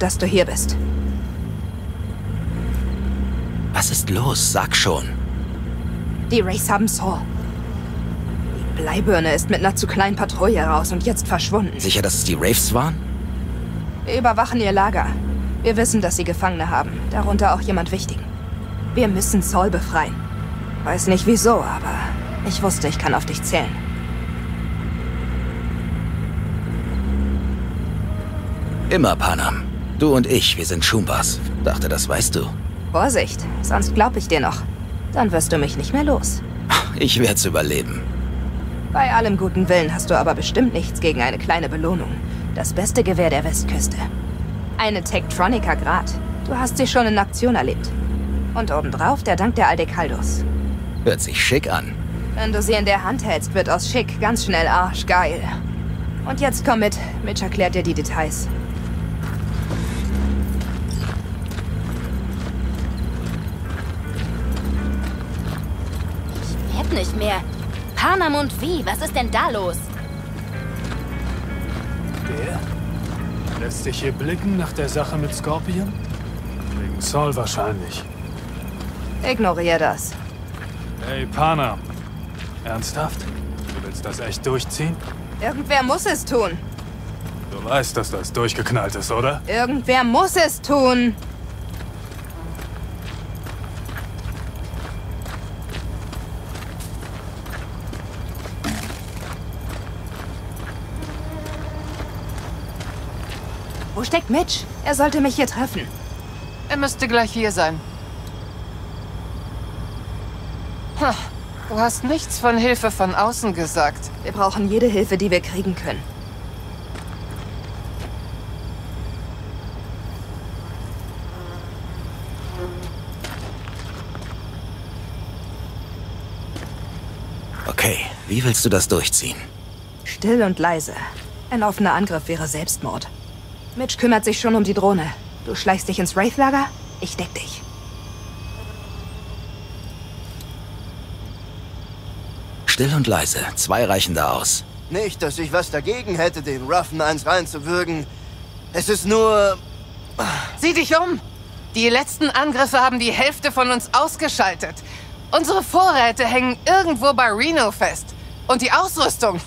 Gut, dass du hier bist. Was ist los? Sag schon. Die Race haben Saul. Die Bleibirne ist mit einer zu kleinen Patrouille raus und jetzt verschwunden. Sicher, dass es die Wraiths waren? Wir überwachen ihr Lager. Wir wissen, dass sie Gefangene haben, darunter auch jemand Wichtigen. Wir müssen Saul befreien. Weiß nicht wieso, aber ich wusste, ich kann auf dich zählen. Immer, Panam. Du und ich, wir sind Schumbas. Dachte, das weißt du. Vorsicht, sonst glaub ich dir noch. Dann wirst du mich nicht mehr los. Ich werd's überleben. Bei allem guten Willen hast du aber bestimmt nichts gegen eine kleine Belohnung. Das beste Gewehr der Westküste. Eine Tektronica Grad. Du hast sie schon in Aktion erlebt. Und obendrauf der Dank der Aldecaldos. Hört sich schick an. Wenn du sie in der Hand hältst, wird aus schick ganz schnell arschgeil. Und jetzt komm mit. Mitch erklärt dir die Details. Nicht mehr. Panam und wie? Was ist denn da los? Der? Lässt sich hier blicken nach der Sache mit Scorpion? Wegen Saul wahrscheinlich. Ignorier das. Hey, Pana. Ernsthaft? Du willst das echt durchziehen? Irgendwer muss es tun. Du weißt, dass das durchgeknallt ist, oder? Irgendwer muss es tun. Steckt Mitch? Er sollte mich hier treffen. Er müsste gleich hier sein. Ha, Du hast nichts von Hilfe von außen gesagt. Wir brauchen jede Hilfe, die wir kriegen können. Okay, wie willst du das durchziehen? Still und leise. Ein offener Angriff wäre Selbstmord. Mitch kümmert sich schon um die Drohne. Du schleichst dich ins Wraith-Lager, ich deck dich. Still und leise. Zwei reichen da aus. Nicht, dass ich was dagegen hätte, den Ruffen eins reinzuwürgen. Es ist nur... Sieh dich um! Die letzten Angriffe haben die Hälfte von uns ausgeschaltet. Unsere Vorräte hängen irgendwo bei Reno fest. Und die Ausrüstung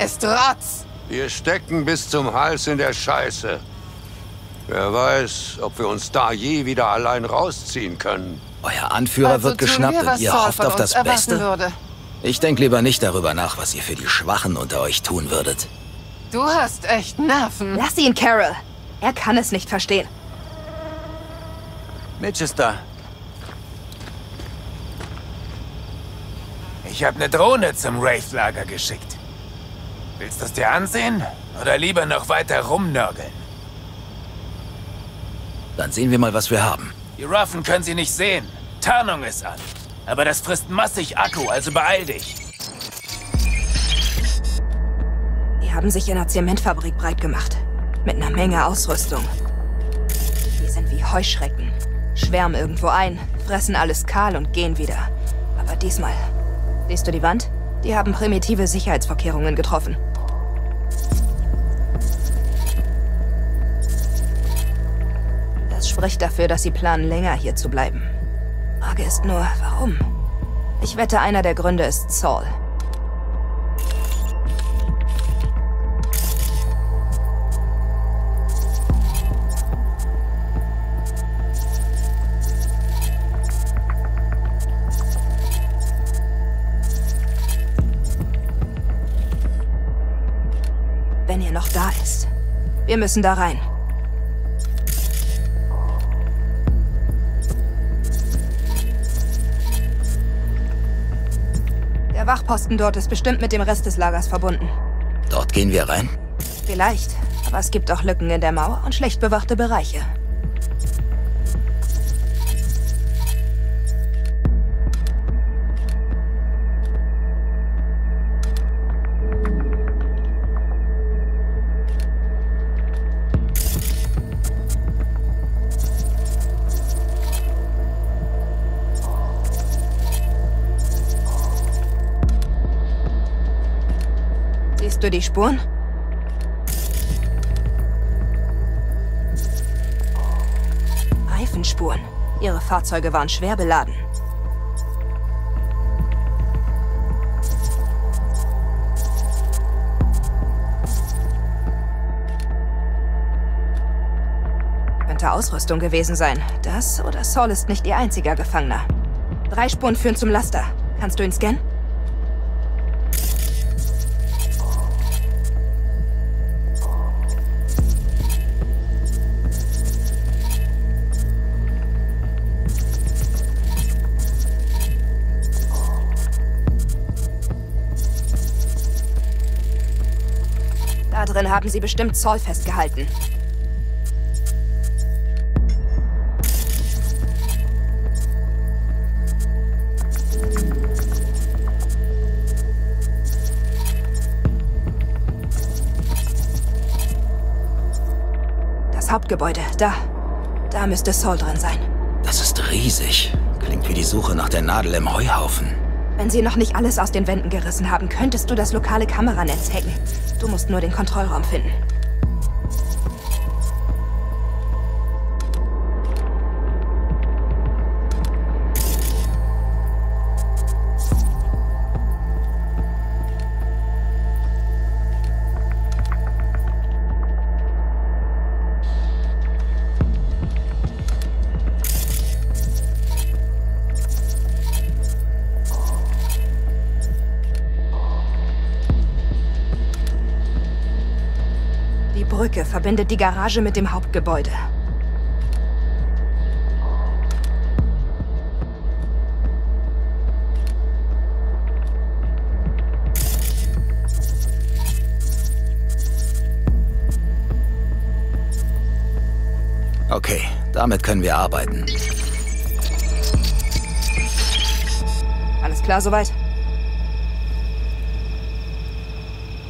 ist Rotz. Wir stecken bis zum Hals in der Scheiße. Wer weiß, ob wir uns da je wieder allein rausziehen können. Euer Anführer Also wird geschnappt wir, und ihr hofft auf das Beste? Würde. Ich denke lieber nicht darüber nach, was ihr für die Schwachen unter euch tun würdet. Du hast echt Nerven. Lass ihn, Carol. Er kann es nicht verstehen. Mitch ist da. Ich habe eine Drohne zum Wraith-Lager geschickt. Willst du es dir ansehen? Oder lieber noch weiter rumnörgeln? Dann sehen wir mal, was wir haben. Die Ruffen können sie nicht sehen. Tarnung ist an. Aber das frisst massig Akku, also beeil dich. Die haben sich in einer Zementfabrik breit gemacht. Mit einer Menge Ausrüstung. Die sind wie Heuschrecken. Schwärmen irgendwo ein, fressen alles kahl und gehen wieder. Aber diesmal. Siehst du die Wand? Die haben primitive Sicherheitsvorkehrungen getroffen. Das spricht dafür, dass sie planen, länger hier zu bleiben. Frage ist nur, warum? Ich wette, einer der Gründe ist Saul. Wenn er noch da ist. Wir müssen da rein. Der Wachposten dort ist bestimmt mit dem Rest des Lagers verbunden. Dort gehen wir rein. Vielleicht, aber es gibt auch Lücken in der Mauer und schlecht bewachte Bereiche. Spuren? Waffenspuren. Ihre Fahrzeuge waren schwer beladen. Könnte Ausrüstung gewesen sein. Das oder Saul ist nicht ihr einziger Gefangener. Drei Spuren führen zum Laster. Kannst du ihn scannen? Haben sie bestimmt Zoll festgehalten. Das Hauptgebäude, da. Da müsste Saul drin sein. Das ist riesig. Klingt wie die Suche nach der Nadel im Heuhaufen. Wenn sie noch nicht alles aus den Wänden gerissen haben, könntest du das lokale Kameranetz hacken. Du musst nur den Kontrollraum finden. Verbindet die Garage mit dem Hauptgebäude. Okay, damit können wir arbeiten. Alles klar soweit?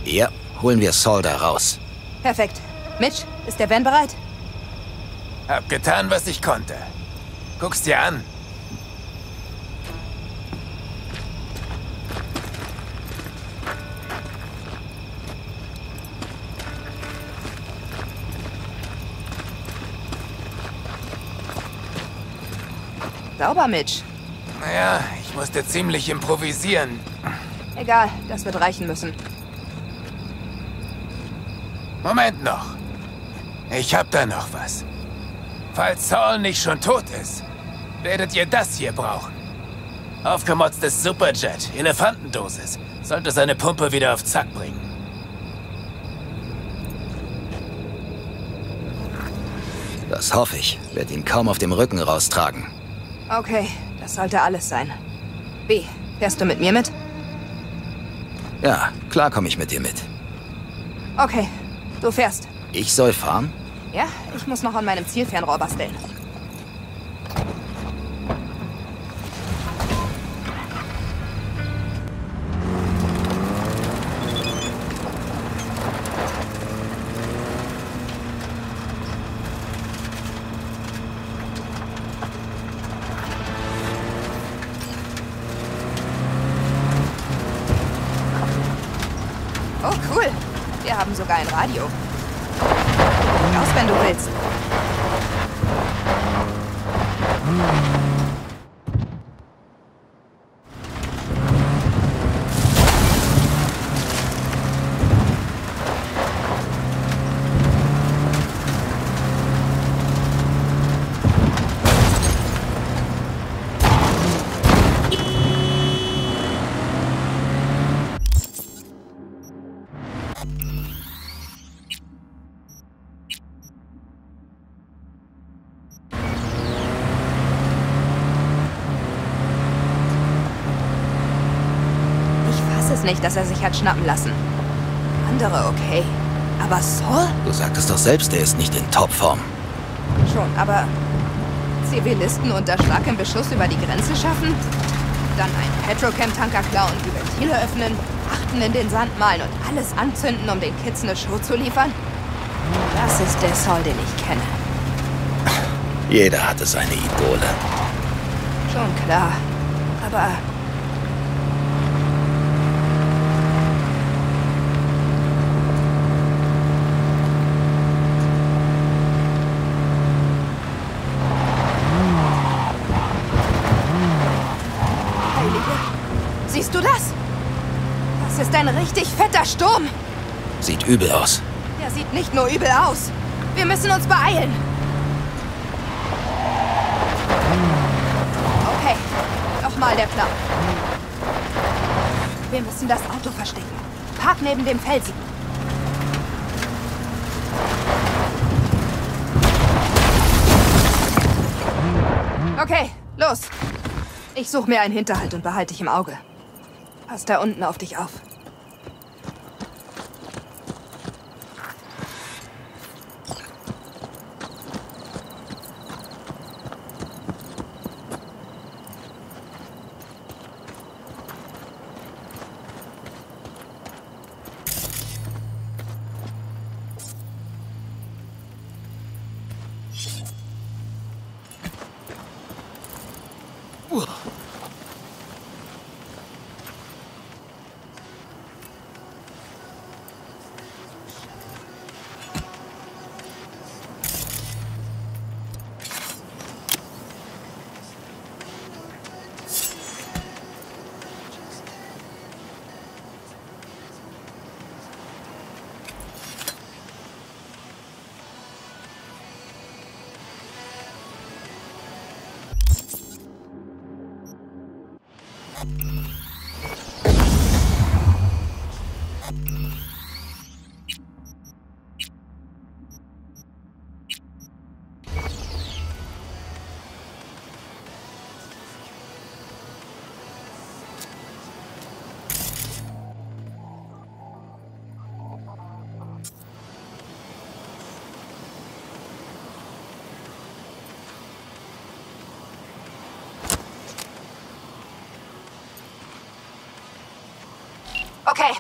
Ja, holen wir Saul da raus. Perfekt. Mitch, ist der Van bereit? Hab getan, was ich konnte. Guck's dir an. Sauber, Mitch. Naja, ich musste ziemlich improvisieren. Egal, das wird reichen müssen. Moment noch. Ich hab da noch was. Falls Saul nicht schon tot ist, werdet ihr das hier brauchen. Aufgemotztes Superjet, Elefantendosis. Sollte seine Pumpe wieder auf Zack bringen. Das hoffe ich. Werd ihn kaum auf dem Rücken raustragen. Okay, das sollte alles sein. B, fährst du mit mir mit? Ja, klar komme ich mit dir mit. Okay, du fährst. Ich soll fahren? Ja, ich muss noch an meinem Zielfernrohr basteln. Nicht, dass er sich hat schnappen lassen. Andere okay. Aber Saul? Du sagtest doch selbst, er ist nicht in Topform. Schon, aber Zivilisten unter starkem Beschuss über die Grenze schaffen? Dann einen Petrochem-Tanker klauen, die Ventile öffnen, Achten in den Sand malen und alles anzünden, um den Kids eine Show zu liefern? Das ist der Saul, den ich kenne. Jeder hatte seine Idole. Schon klar. Aber Das ist ein richtig fetter Sturm. Sieht übel aus. Der sieht nicht nur übel aus. Wir müssen uns beeilen. Okay, nochmal der Plan. Wir müssen das Auto verstecken. Park neben dem Felsen. Okay, los. Ich suche mir einen Hinterhalt und behalte dich im Auge. Pass da unten auf dich auf.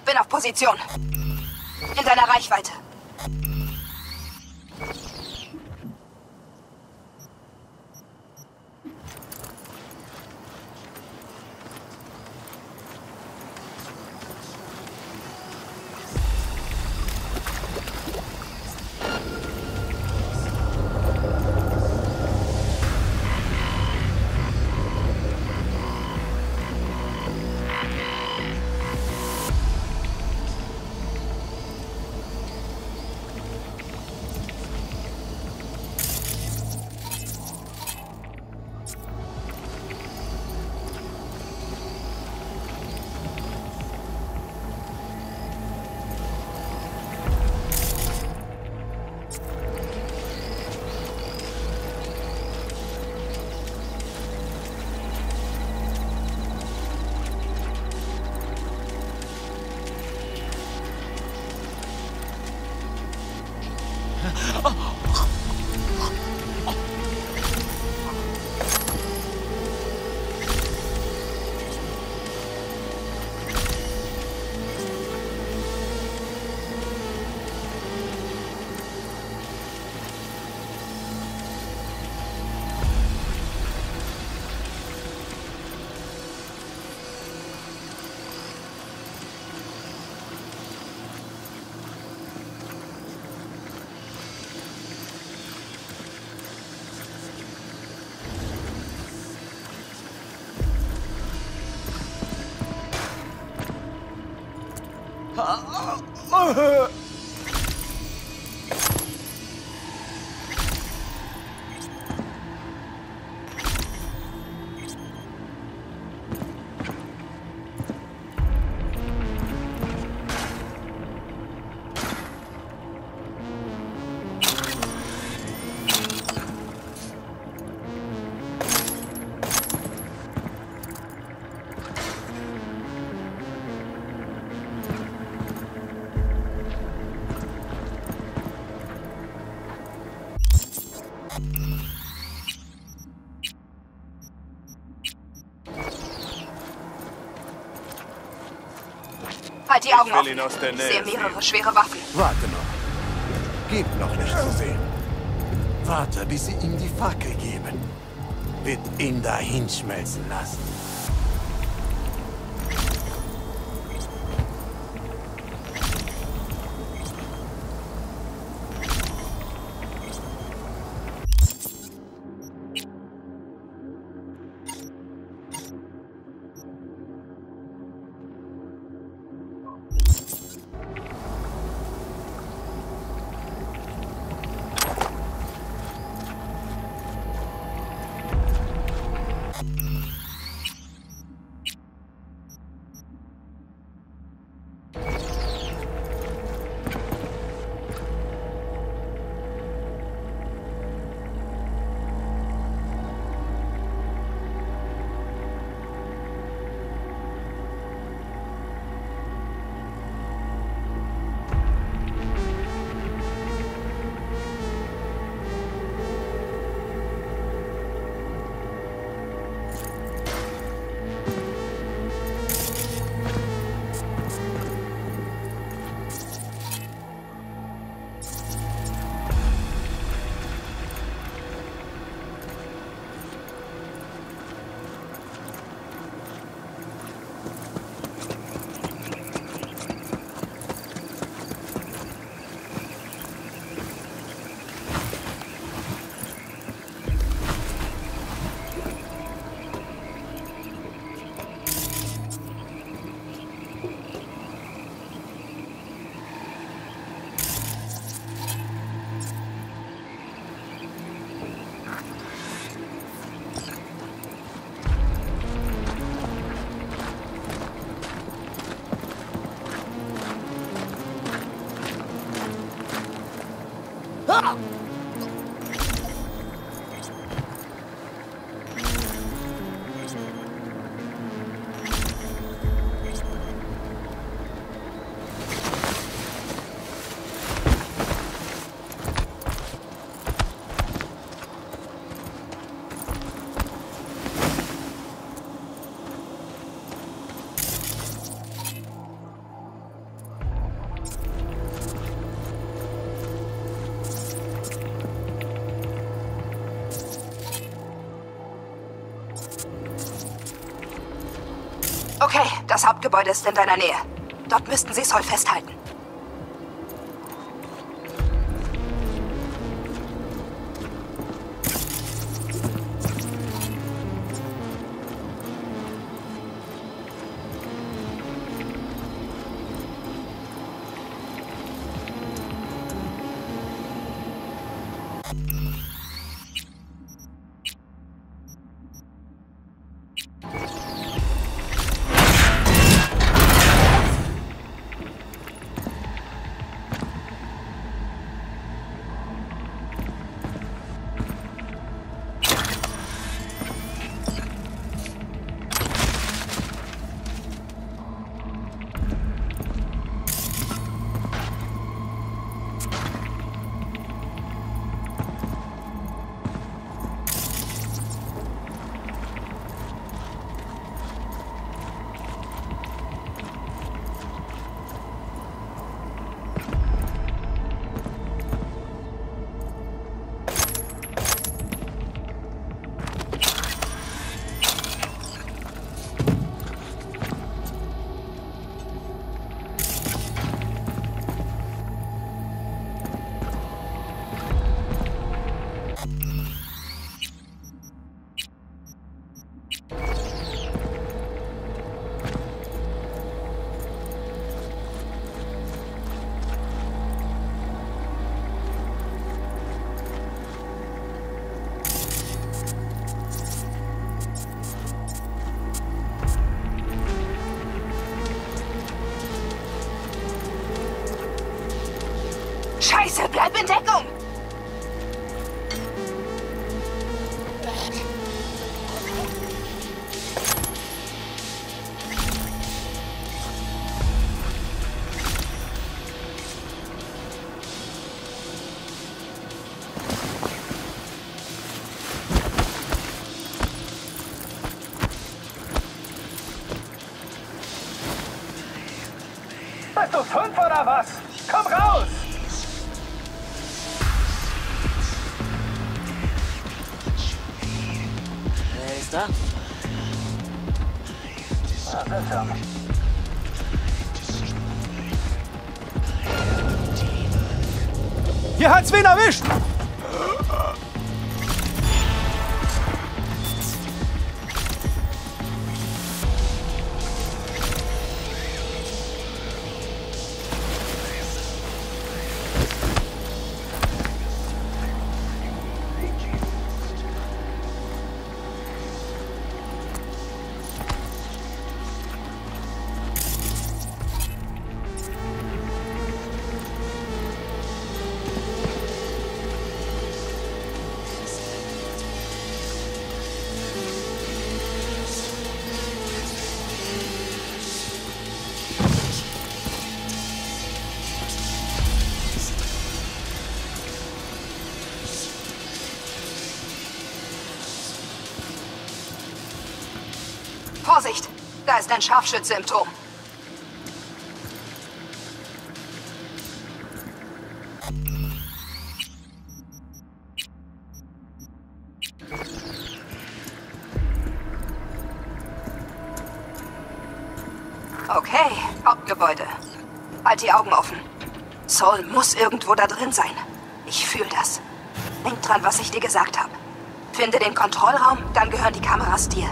Bin auf Position. In deiner Reichweite. Uh -huh. Halt die Augen offen. ihn aus der Ich sehe mehrere schwere Waffen. Warte noch. Gibt noch nicht zu sehen. Warte, bis sie ihm die Fackel geben. Wird ihn da hinschmelzen lassen. Das Hauptgebäude ist in deiner Nähe. Dort müssten sie Sol festhalten. Vorsicht! Da ist ein Scharfschütze im Turm. Okay, Hauptgebäude. Halt die Augen offen. Saul muss irgendwo da drin sein. Ich fühle das. Denk dran, was ich dir gesagt habe. Finde den Kontrollraum, dann gehören die Kameras dir.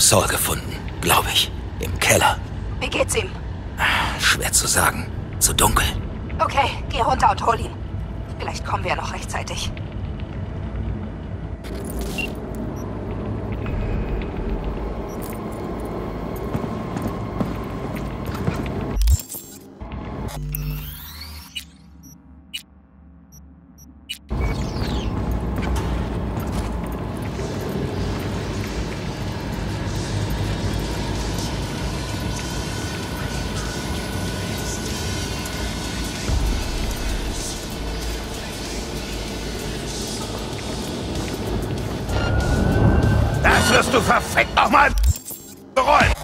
Habe Saul gefunden, du verfickt nochmal bereuen.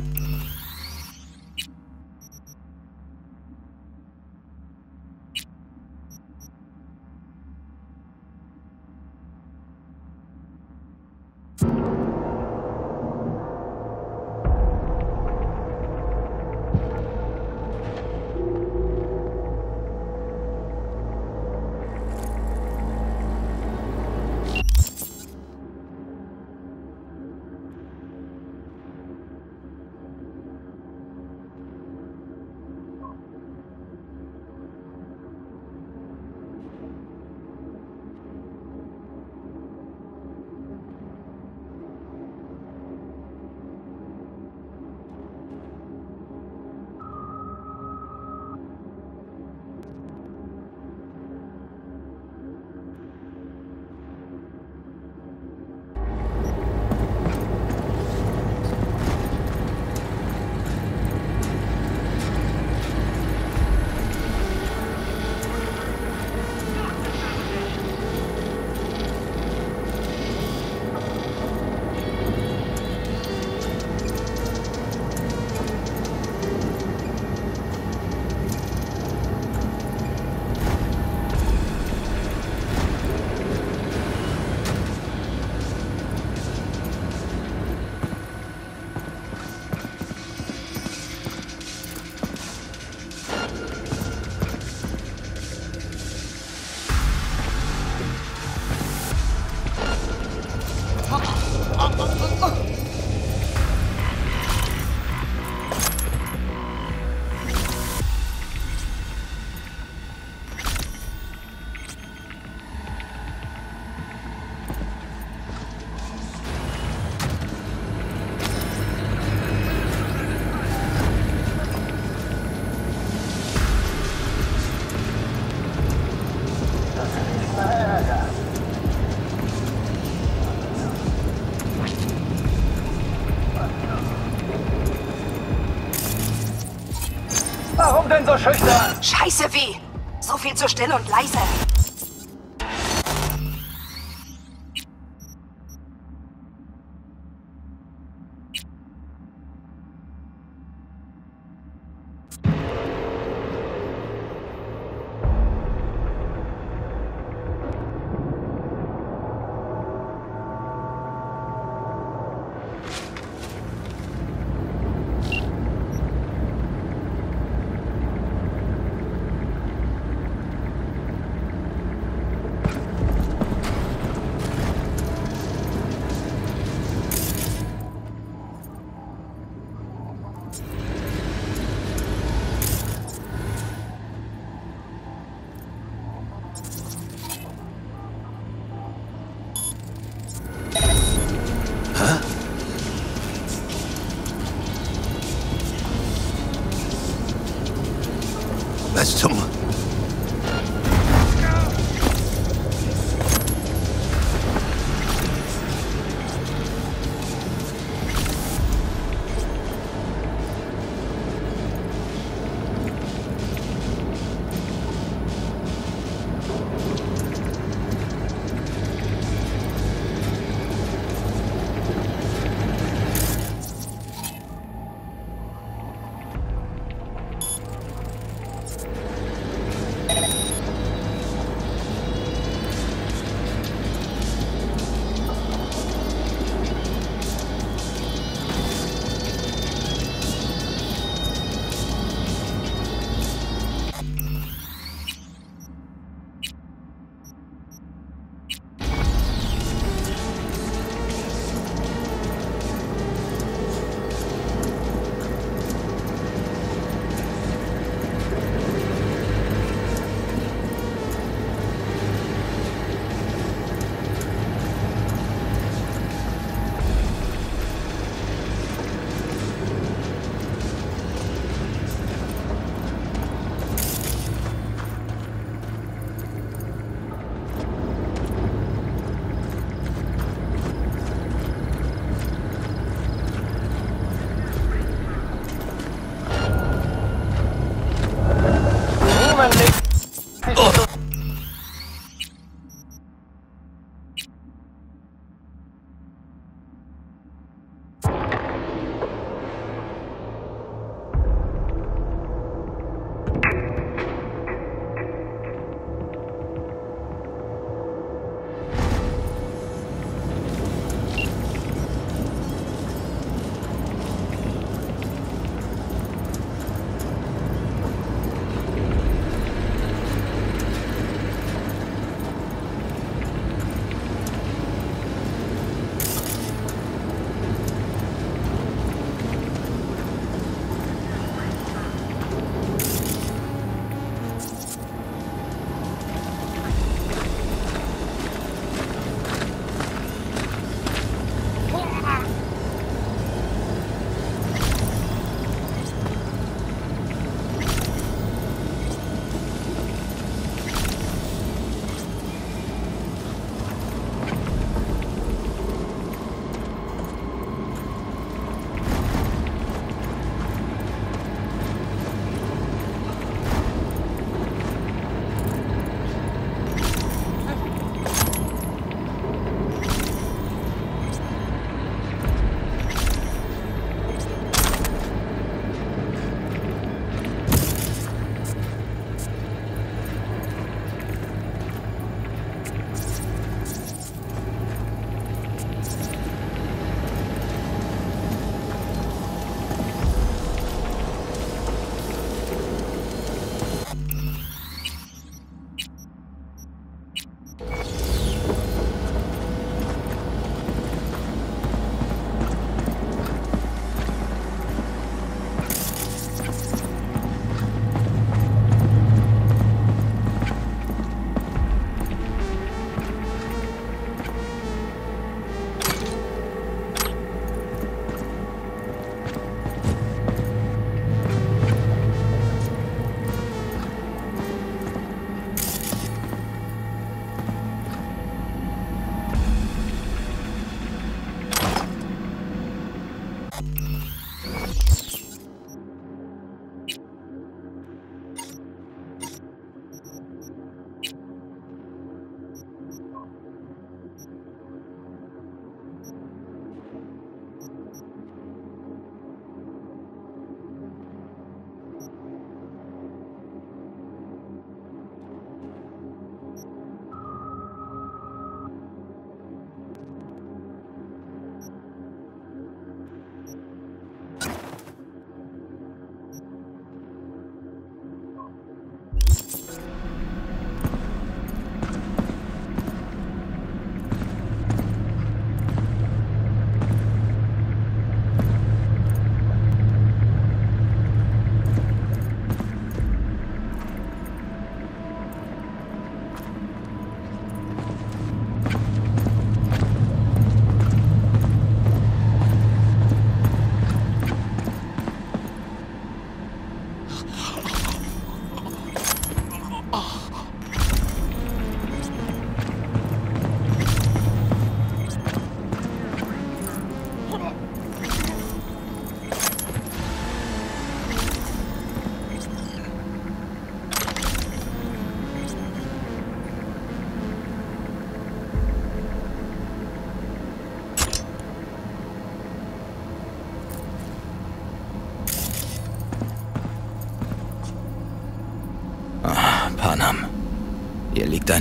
Schüchtern? Scheiße, wie? So viel zu still und leise.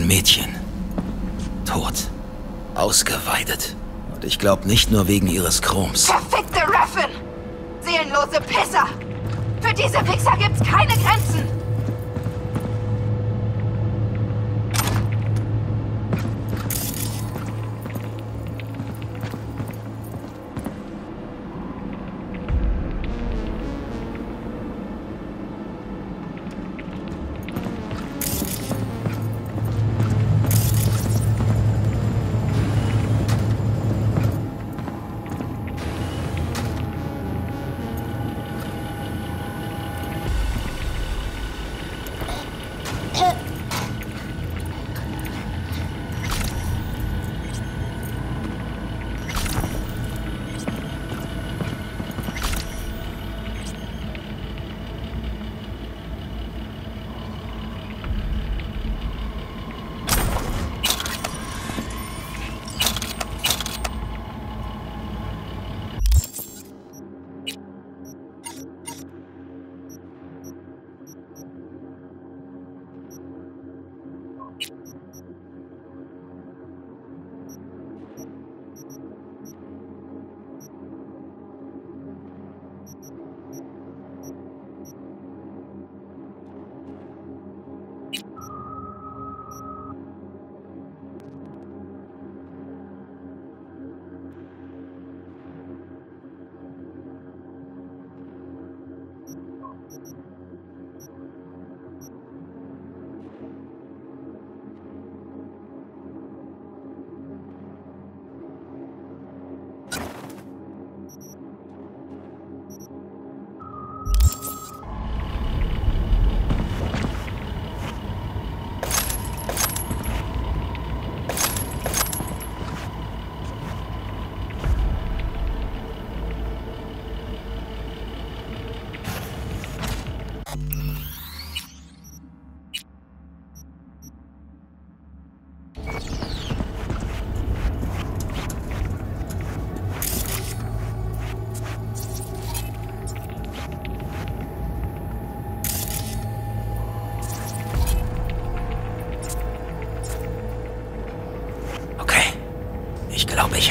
Mädchen. Tot. Ausgeweidet. Und ich glaube nicht nur wegen ihres Chroms. Verfickte Raffin! Seelenlose Pisser! Für diese Wichser gibt's keine Grenzen!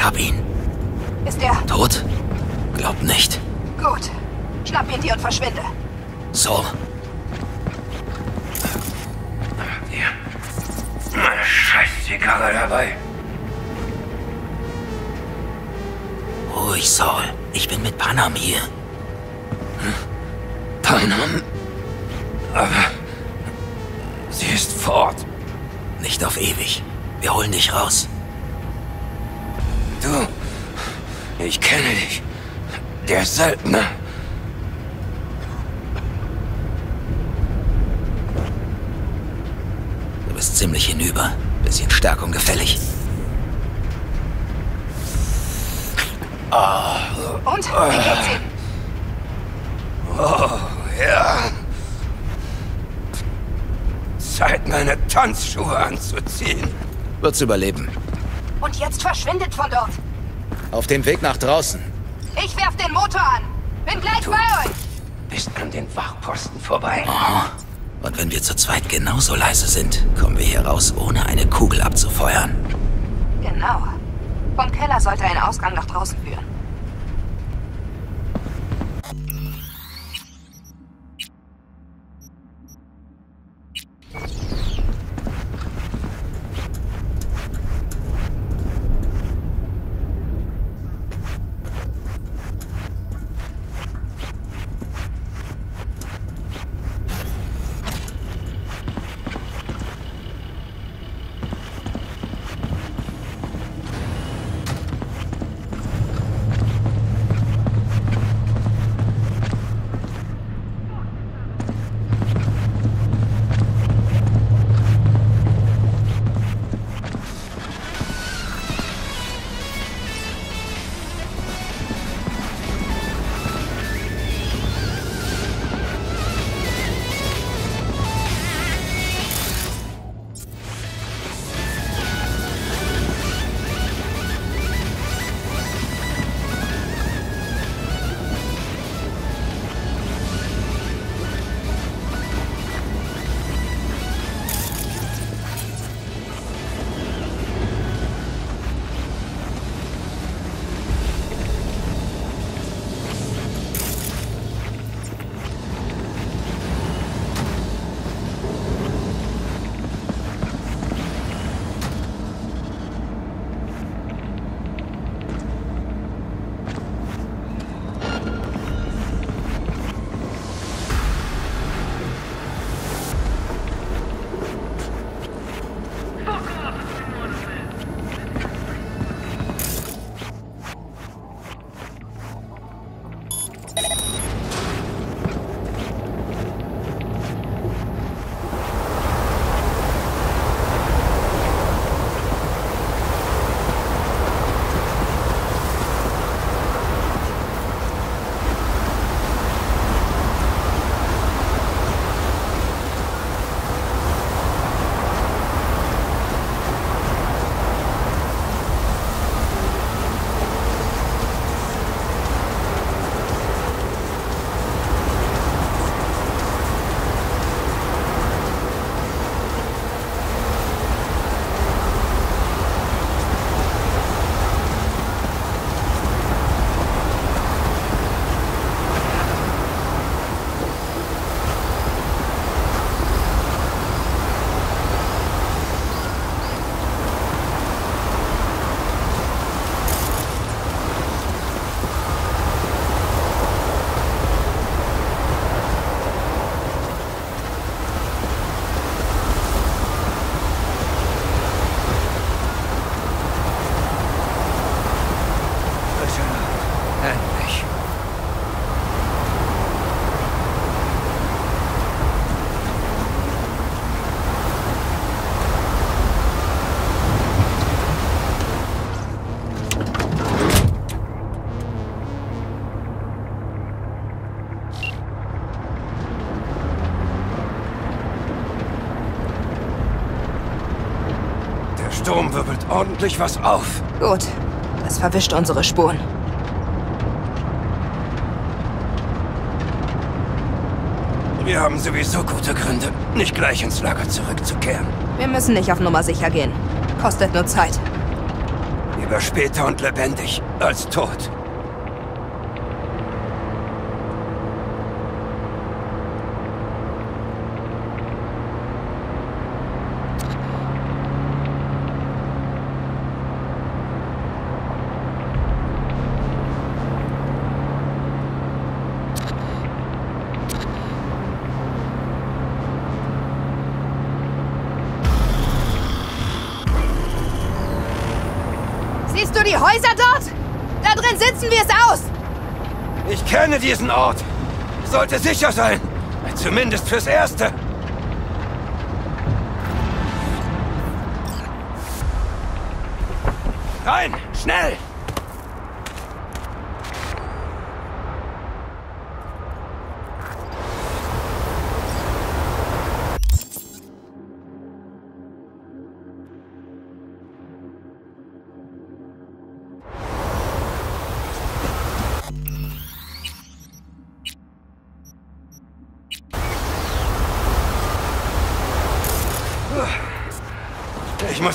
hab ihn. Ist er... Tot? Glaub nicht. Gut. Schnapp ihn dir und verschwinde. So. Ja. Scheiß Zigarre dabei. Ruhig, Saul. Ich bin mit Panam hier. Söldner. Du bist ziemlich hinüber. Bisschen Stärkung gefällig. Oh. Und? Wie geht's ihm? Oh, ja. Zeit, meine Tanzschuhe anzuziehen. Wird's überleben. Und jetzt verschwindet von dort. Auf dem Weg nach draußen. Genauso leise sind, kommen wir hier raus, ohne eine Kugel abzufeuern. Genau. Vom Keller sollte ein Ausgang nach draußen führen. Sturm wirbelt ordentlich was auf. Gut. Das verwischt unsere Spuren. Wir haben sowieso gute Gründe, nicht gleich ins Lager zurückzukehren. Wir müssen nicht auf Nummer sicher gehen. Kostet nur Zeit. Lieber später und lebendig als tot. du die Häuser dort? Da drin sitzen wir es aus! Ich kenne diesen Ort. Sollte sicher sein. Zumindest fürs Erste. Rein! Schnell!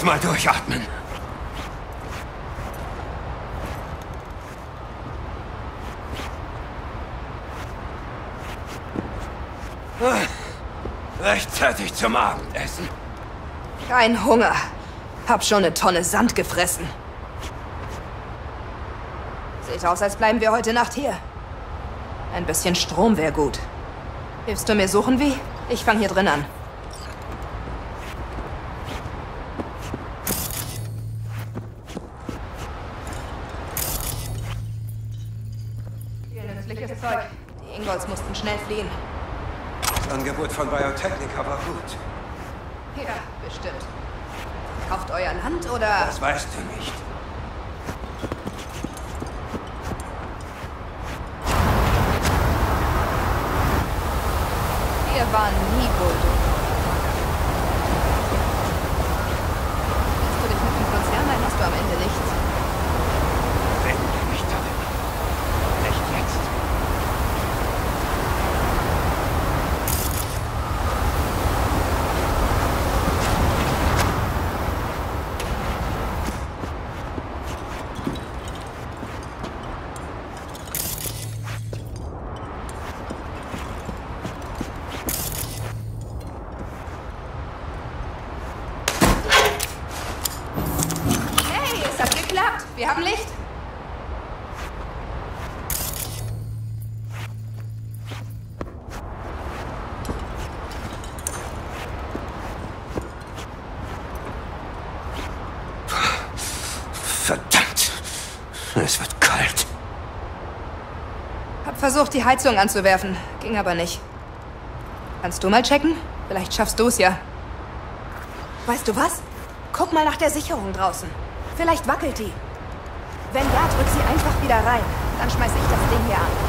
Mal durchatmen. Rechtzeitig zum Abendessen. Kein Hunger. Hab schon eine Tonne Sand gefressen. Sieht aus, als bleiben wir heute Nacht hier. Ein bisschen Strom wäre gut. Hilfst du mir suchen, wie? Ich fang hier drin an. Viel nützliches Zeug. Die Ingolds mussten schnell fliehen. Das Angebot von Biotechnica war gut. Ja, bestimmt. Kauft euer Land oder... Das weißt du nicht. Wir waren nie Bulldog. Willst du dich mit dem Konzern ein, hast du am Ende nichts. Reden wir nicht darüber. Nicht jetzt. Hey, es hat geklappt. Wir haben Licht. Verdammt. Es wird kalt. Hab versucht, die Heizung anzuwerfen. Ging aber nicht. Kannst du mal checken? Vielleicht schaffst du es ja. Weißt du was? Guck mal nach der Sicherung draußen. Vielleicht wackelt die. Wenn ja, drück sie einfach wieder rein. Dann schmeiß ich das Ding hier an.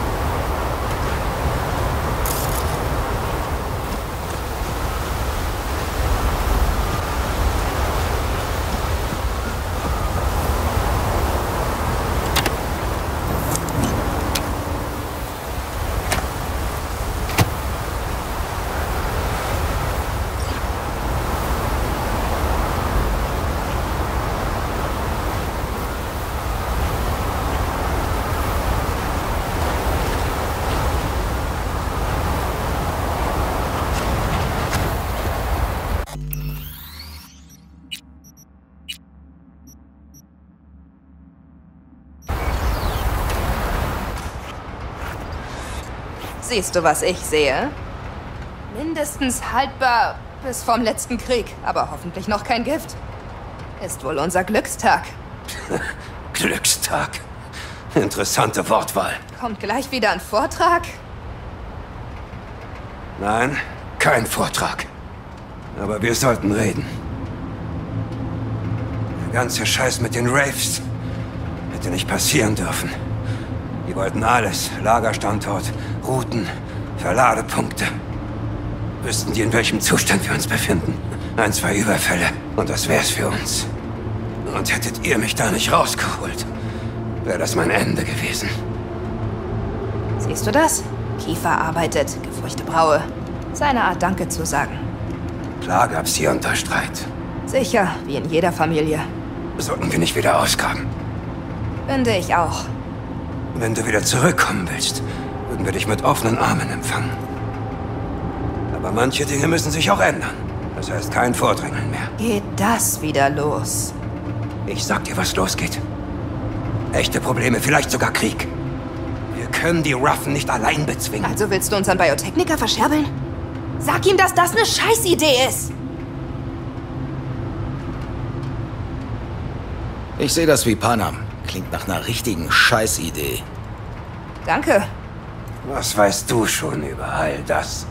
Siehst du, was ich sehe? Mindestens haltbar bis vom letzten Krieg, aber hoffentlich noch kein Gift. Ist wohl unser Glückstag. Glückstag. Interessante Wortwahl. Kommt gleich wieder ein Vortrag? Nein, kein Vortrag. Aber wir sollten reden. Der ganze Scheiß mit den Raves hätte nicht passieren dürfen. Die wollten alles. Lagerstandort, Routen, Verladepunkte. Wüssten die, in welchem Zustand wir uns befinden. Ein, zwei Überfälle. Und das wär's für uns. Und hättet ihr mich da nicht rausgeholt, wäre das mein Ende gewesen. Siehst du das? Kiefer arbeitet, Gefurchte Braue. Seine Art Danke zu sagen. Klar gab's hier unter Streit. Sicher, wie in jeder Familie. Sollten wir nicht wieder ausgraben. Finde ich auch. Wenn du wieder zurückkommen willst, würden wir dich mit offenen Armen empfangen. Aber manche Dinge müssen sich auch ändern. Das heißt kein Vordrängeln mehr. Geht das wieder los? Ich sag dir, was losgeht. Echte Probleme, vielleicht sogar Krieg. Wir können die Ruffen nicht allein bezwingen. Also willst du unseren Biotechniker verscherbeln? Sag ihm, dass das eine Scheißidee ist! Ich sehe das wie Panam. Klingt nach einer richtigen Scheißidee. Danke. Was weißt du schon über all das?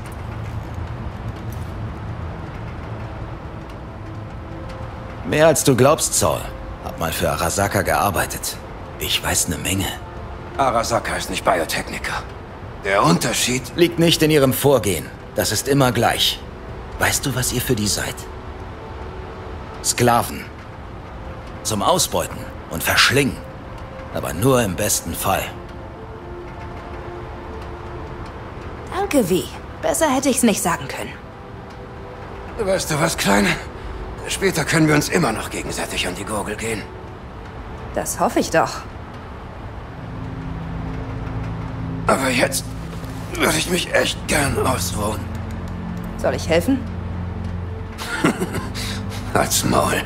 Mehr als du glaubst, Saul. Hab mal für Arasaka gearbeitet. Ich weiß eine Menge. Arasaka ist nicht Biotechniker. Der Unterschied liegt nicht in ihrem Vorgehen. Das ist immer gleich. Weißt du, was ihr für die seid? Sklaven. Zum Ausbeuten und Verschlingen. Aber nur im besten Fall. Danke, wie. Besser hätte ich's nicht sagen können. Weißt du was, Kleine? Später können wir uns immer noch gegenseitig an die Gurgel gehen. Das hoffe ich doch. Aber jetzt würde ich mich echt gern ausruhen. Soll ich helfen? Als Maul.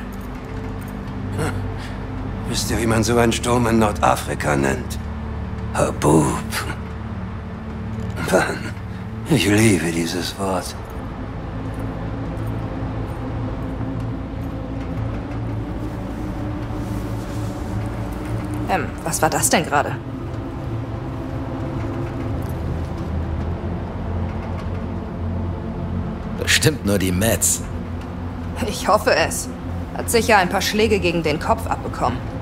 Hm. Wisst ihr, wie man so einen Sturm in Nordafrika nennt? Habub. Mann, ich liebe dieses Wort. Ähm, was war das denn gerade? Bestimmt nur die Mets. Ich hoffe es. Hat sicher ein paar Schläge gegen den Kopf abbekommen.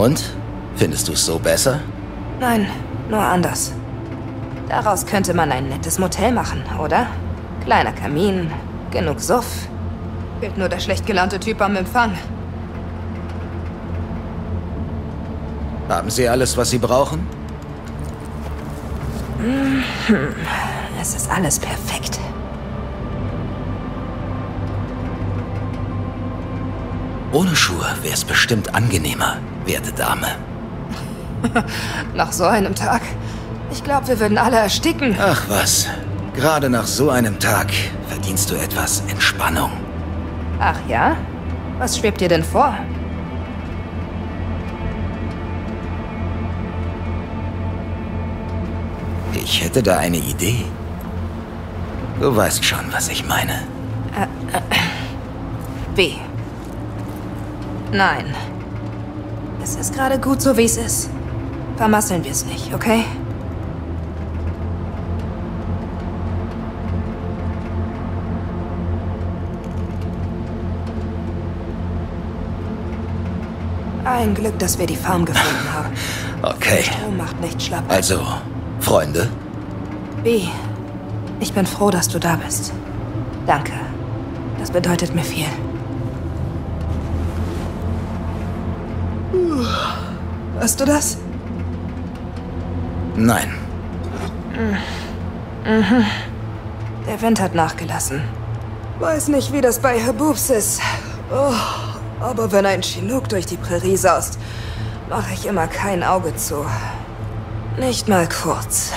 Und? Findest du es so besser? Nein, nur anders. Daraus könnte man ein nettes Motel machen, oder? Kleiner Kamin, genug Suff. Fehlt nur der schlecht gelaunte Typ am Empfang. Haben Sie alles, was Sie brauchen? Mhm. Es ist alles perfekt. Ohne Schuhe wäre es bestimmt angenehmer, werte Dame. nach so einem Tag? Ich glaube, wir würden alle ersticken. Ach was. Gerade nach so einem Tag verdienst du etwas Entspannung. Ach ja? Was schwebt dir denn vor? Ich hätte da eine Idee. Du weißt schon, was ich meine. Äh, äh, B. Nein. Es ist gerade gut so, wie es ist. Vermasseln wir es nicht, okay? Ein Glück, dass wir die Farm gefunden haben. Okay. Strom macht nicht schlapp. Also, Freunde? B. Ich bin froh, dass du da bist. Danke. Das bedeutet mir viel. Hörst du das? Nein. Mhm. Der Wind hat nachgelassen. Weiß nicht, wie das bei Habubs ist. Oh, aber wenn ein Chinook durch die Prärie saust, mache ich immer kein Auge zu. Nicht mal kurz.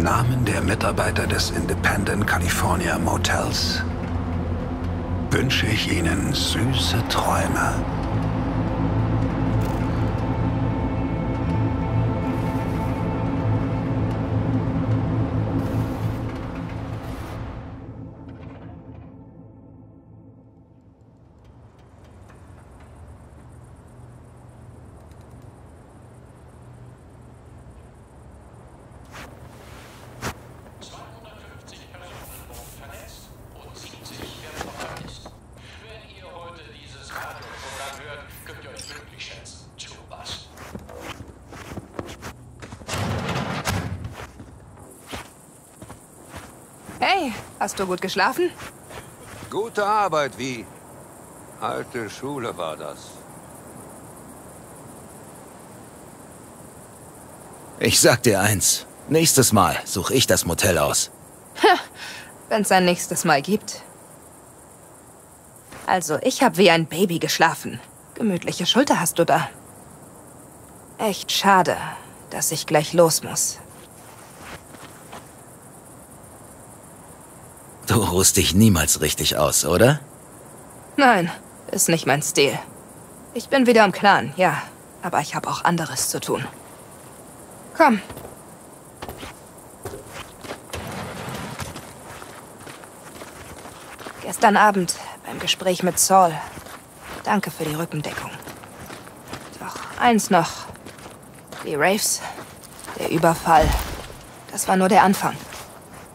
Im Namen der Mitarbeiter des Independent California Motels wünsche ich Ihnen süße Träume. Du gut geschlafen? Gute Arbeit, wie? Alte Schule war das. Ich sag dir eins. Nächstes Mal suche ich das Motel aus. Wenn es ein nächstes Mal gibt. Also, ich habe wie ein Baby geschlafen. Gemütliche Schulter hast du da. Echt schade, dass ich gleich los muss. Du ruhst dich niemals richtig aus, oder? Nein, ist nicht mein Stil. Ich bin wieder im Clan, ja. Aber ich habe auch anderes zu tun. Komm. Gestern Abend beim Gespräch mit Saul. Danke für die Rückendeckung. Doch eins noch. Die Raves, der Überfall, das war nur der Anfang.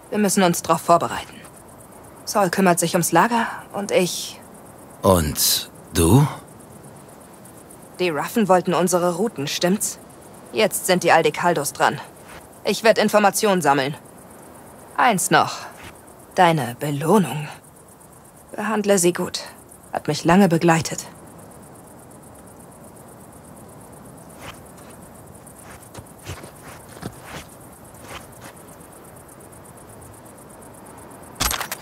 Wir müssen uns darauf vorbereiten. Saul kümmert sich ums Lager und ich... Und du? Die Ruffen wollten unsere Routen, stimmt's? Jetzt sind die Aldecaldos dran. Ich werde Informationen sammeln. Eins noch. Deine Belohnung. Behandle sie gut. Hat mich lange begleitet.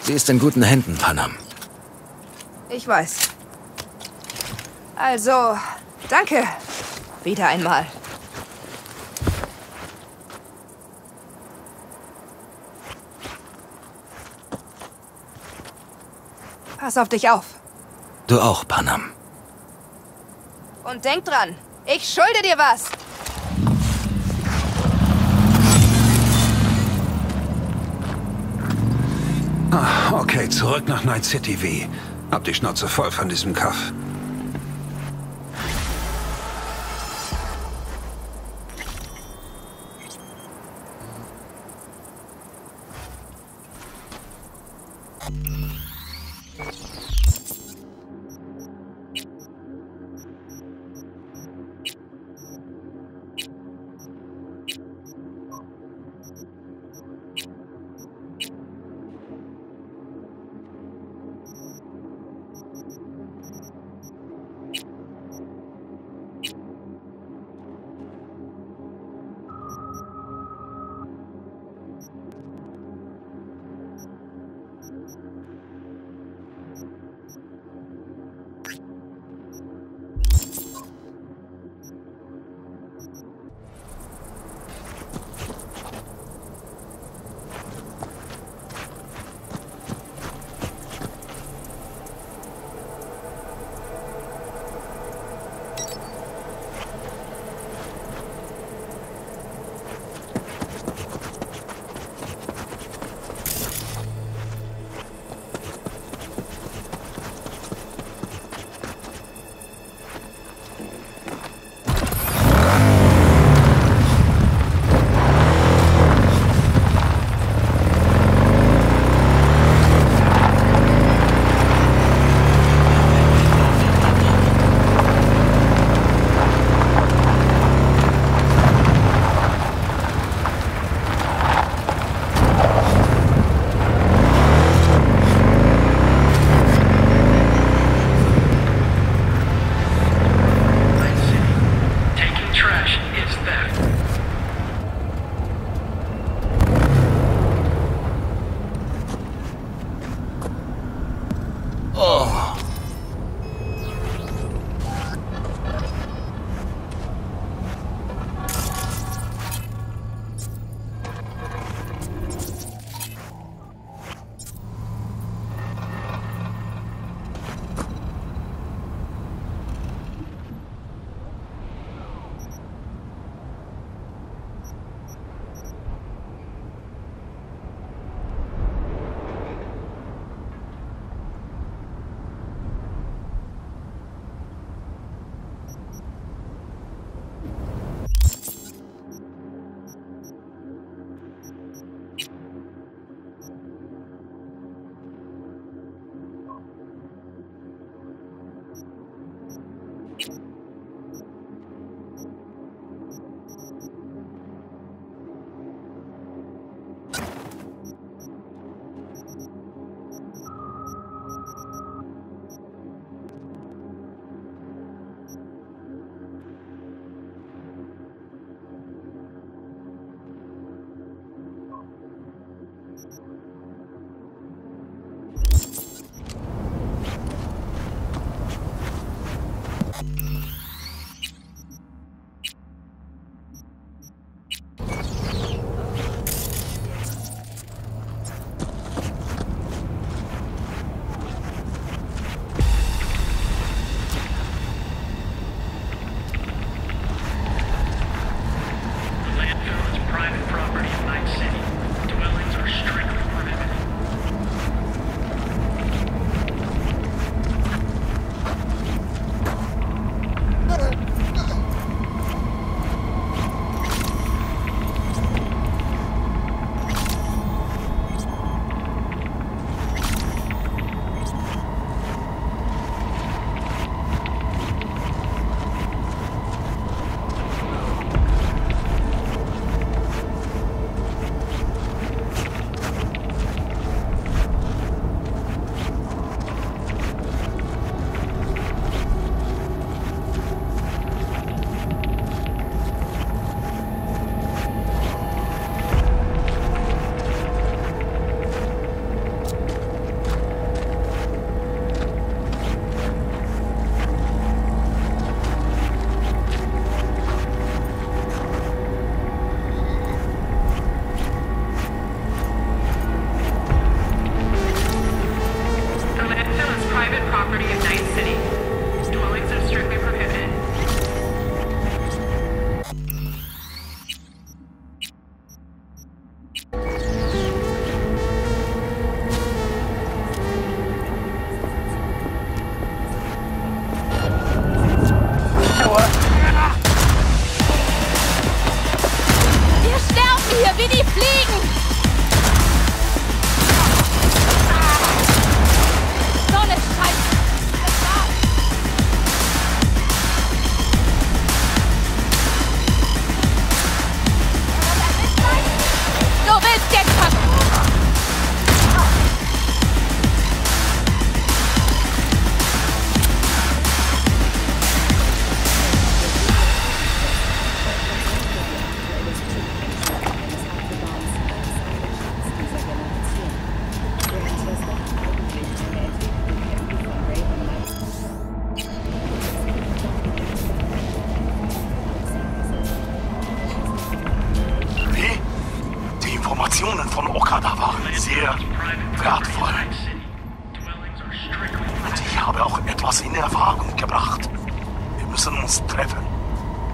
Sie ist in guten Händen, Panam. Ich weiß. Also, danke. Wieder einmal. Pass auf dich auf. Du auch, Panam. Und denk dran, ich schulde dir was. Ah, okay, zurück nach Night City wie? Hab die Schnauze voll von diesem Kaff.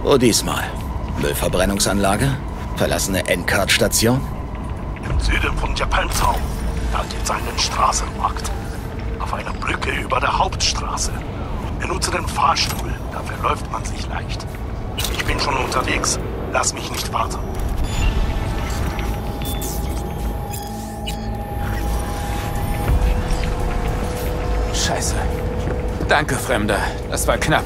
Wo diesmal? Müllverbrennungsanlage? Verlassene Endcard-Station? Im Süden von Japantown. Da gibt's einen Straßenmarkt. Auf einer Brücke über der Hauptstraße. Benutze den Fahrstuhl, da verläuft man sich leicht. Ich bin schon unterwegs. Lass mich nicht warten. Scheiße. Danke, Fremder. Das war knapp.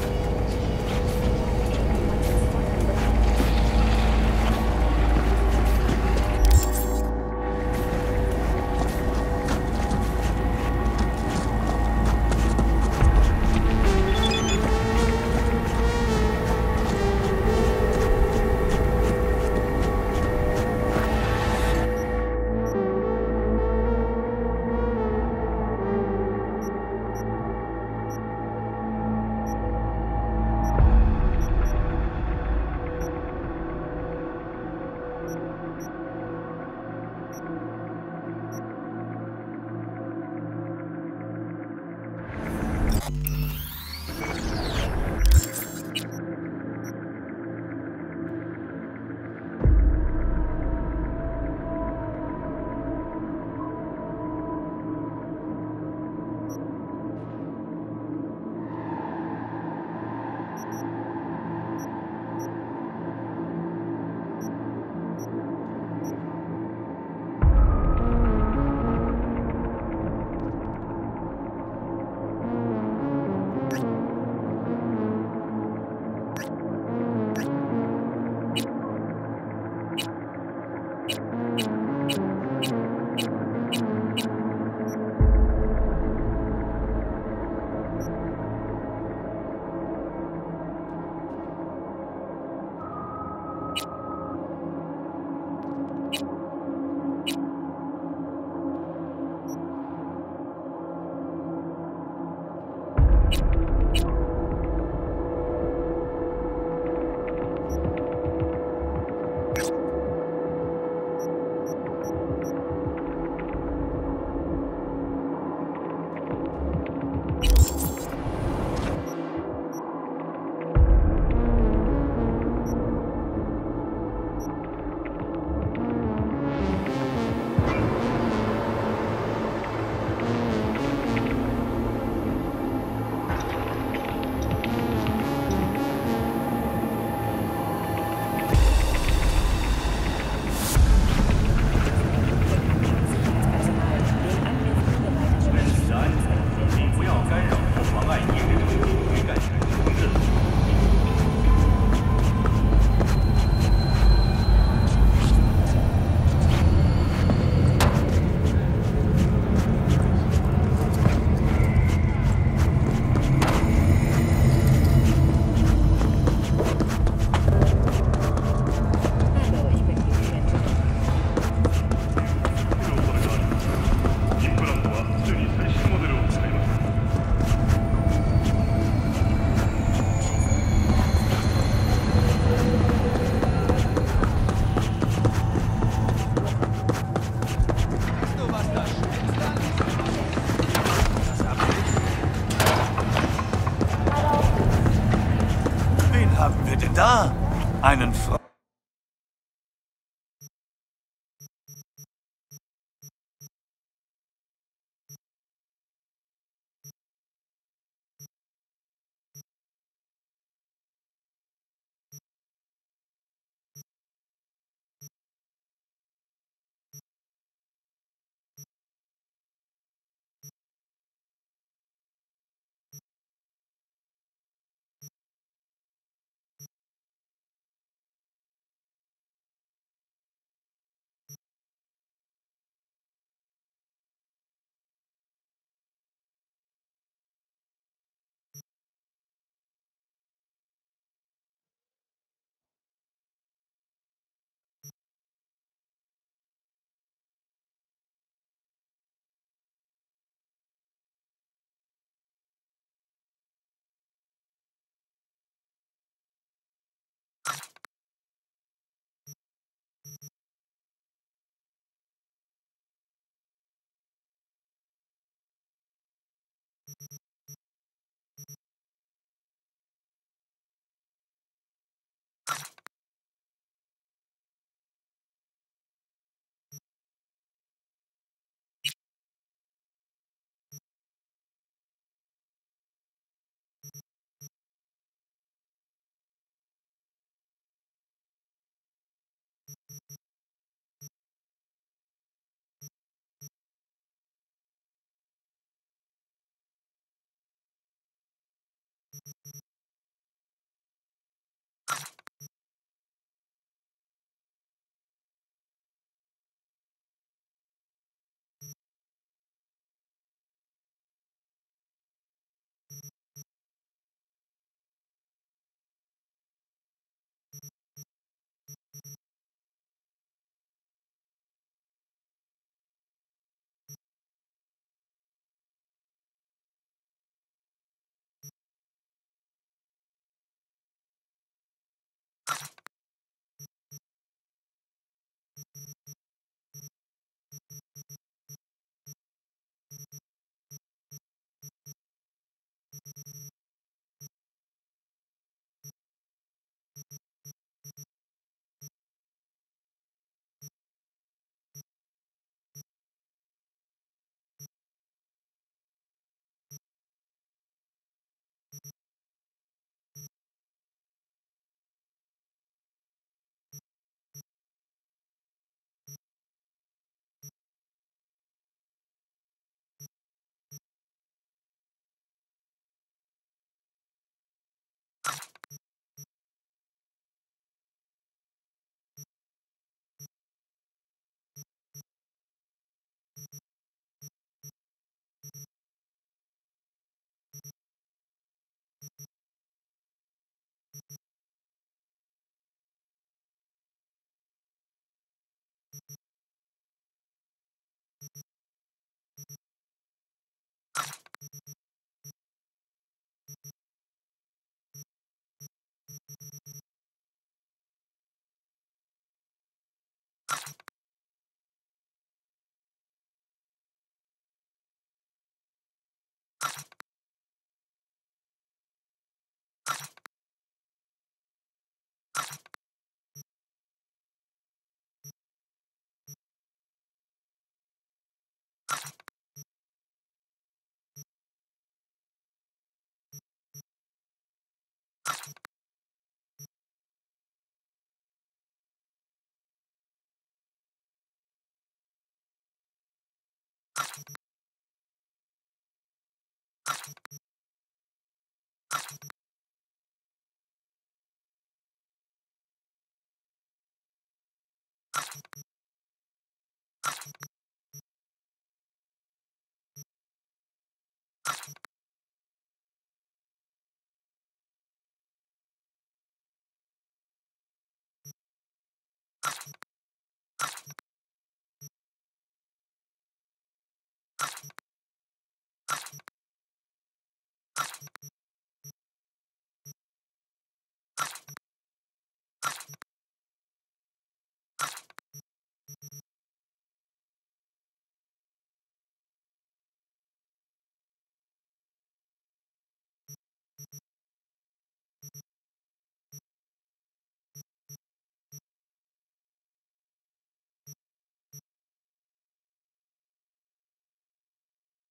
you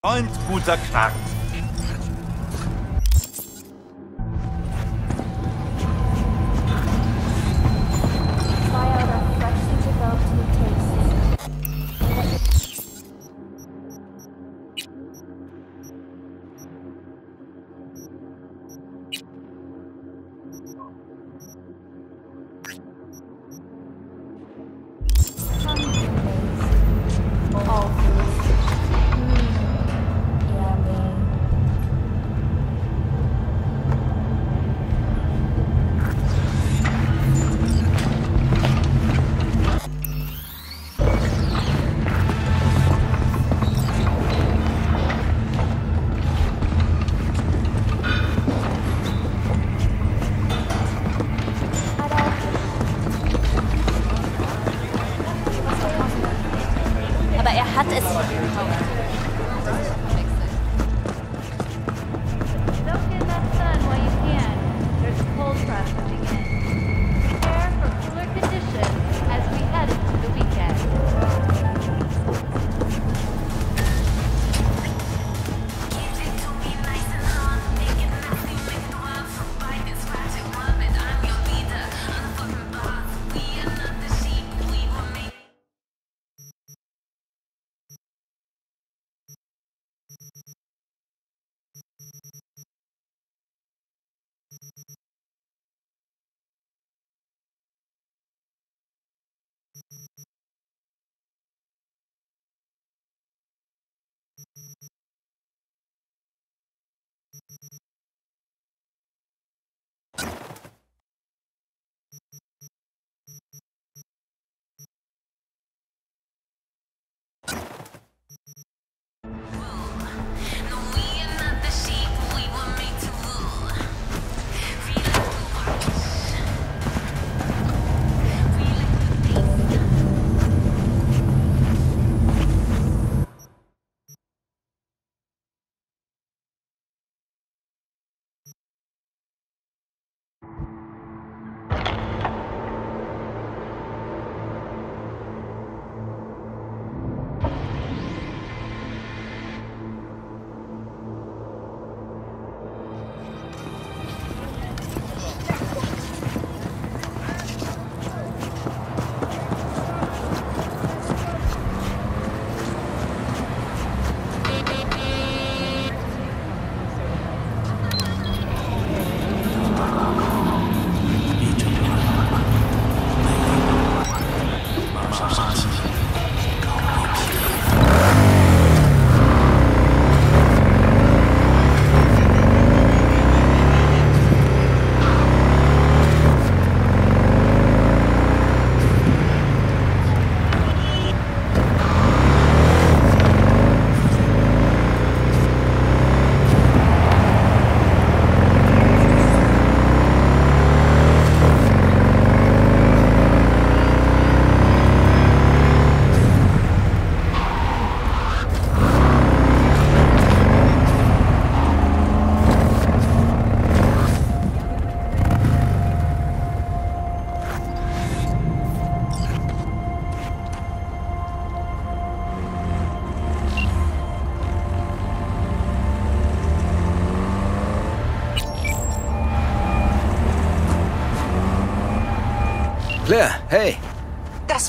Und guter Knack.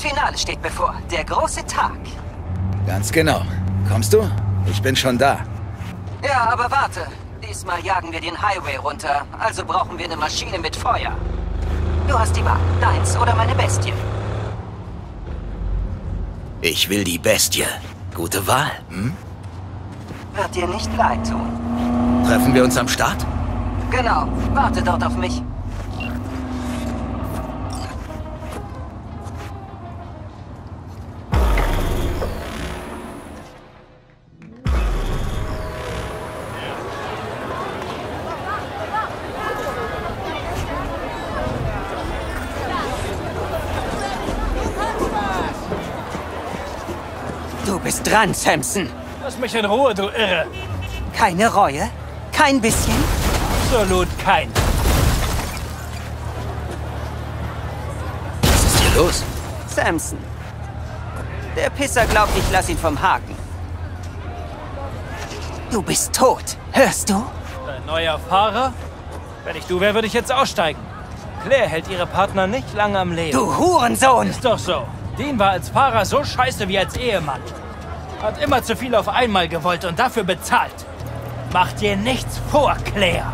Finale steht bevor. Der große Tag. Ganz genau. Kommst du? Ich bin schon da. Ja, aber warte. Diesmal jagen wir den Highway runter, also brauchen wir eine Maschine mit Feuer. Du hast die Wahl, deins oder meine Bestie. Ich will die Bestie. Gute Wahl, hm? Wird dir nicht leid tun. Treffen wir uns am Start? Genau, warte dort auf mich. Bist dran, Samson. Lass mich in Ruhe, du Irre. Keine Reue? Kein bisschen? Absolut kein. Was ist hier los? Samson. Der Pisser glaubt, ich lass ihn vom Haken. Du bist tot. Hörst du? Dein neuer Fahrer? Wenn ich du wäre, würde ich jetzt aussteigen. Claire hält ihre Partner nicht lange am Leben. Du Hurensohn! Ist doch so. Dean war als Fahrer so scheiße wie als Ehemann. Hat immer zu viel auf einmal gewollt und dafür bezahlt. Mach dir nichts vor, Claire.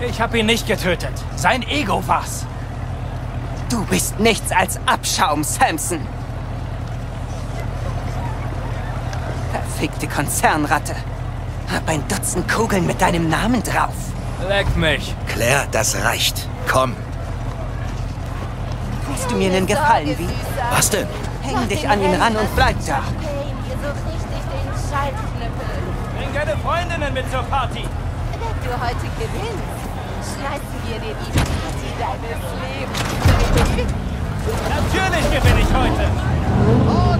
Ich hab ihn nicht getötet. Sein Ego war's. Du bist nichts als Abschaum, Samson. Verfickte Konzernratte. Hab ein Dutzend Kugeln mit deinem Namen drauf. Leck mich. Claire, das reicht. Komm. Tust du mir einen Gefallen, wie? Was denn? Häng dich an ihn ran und bleib da. Ihr so richtig den Schaltknüppel. Bring deine Freundinnen mit zur Party. Wenn du heute gewinnst, schmeißen wir dir die Party deines Lebens. Natürlich gewinne ich heute.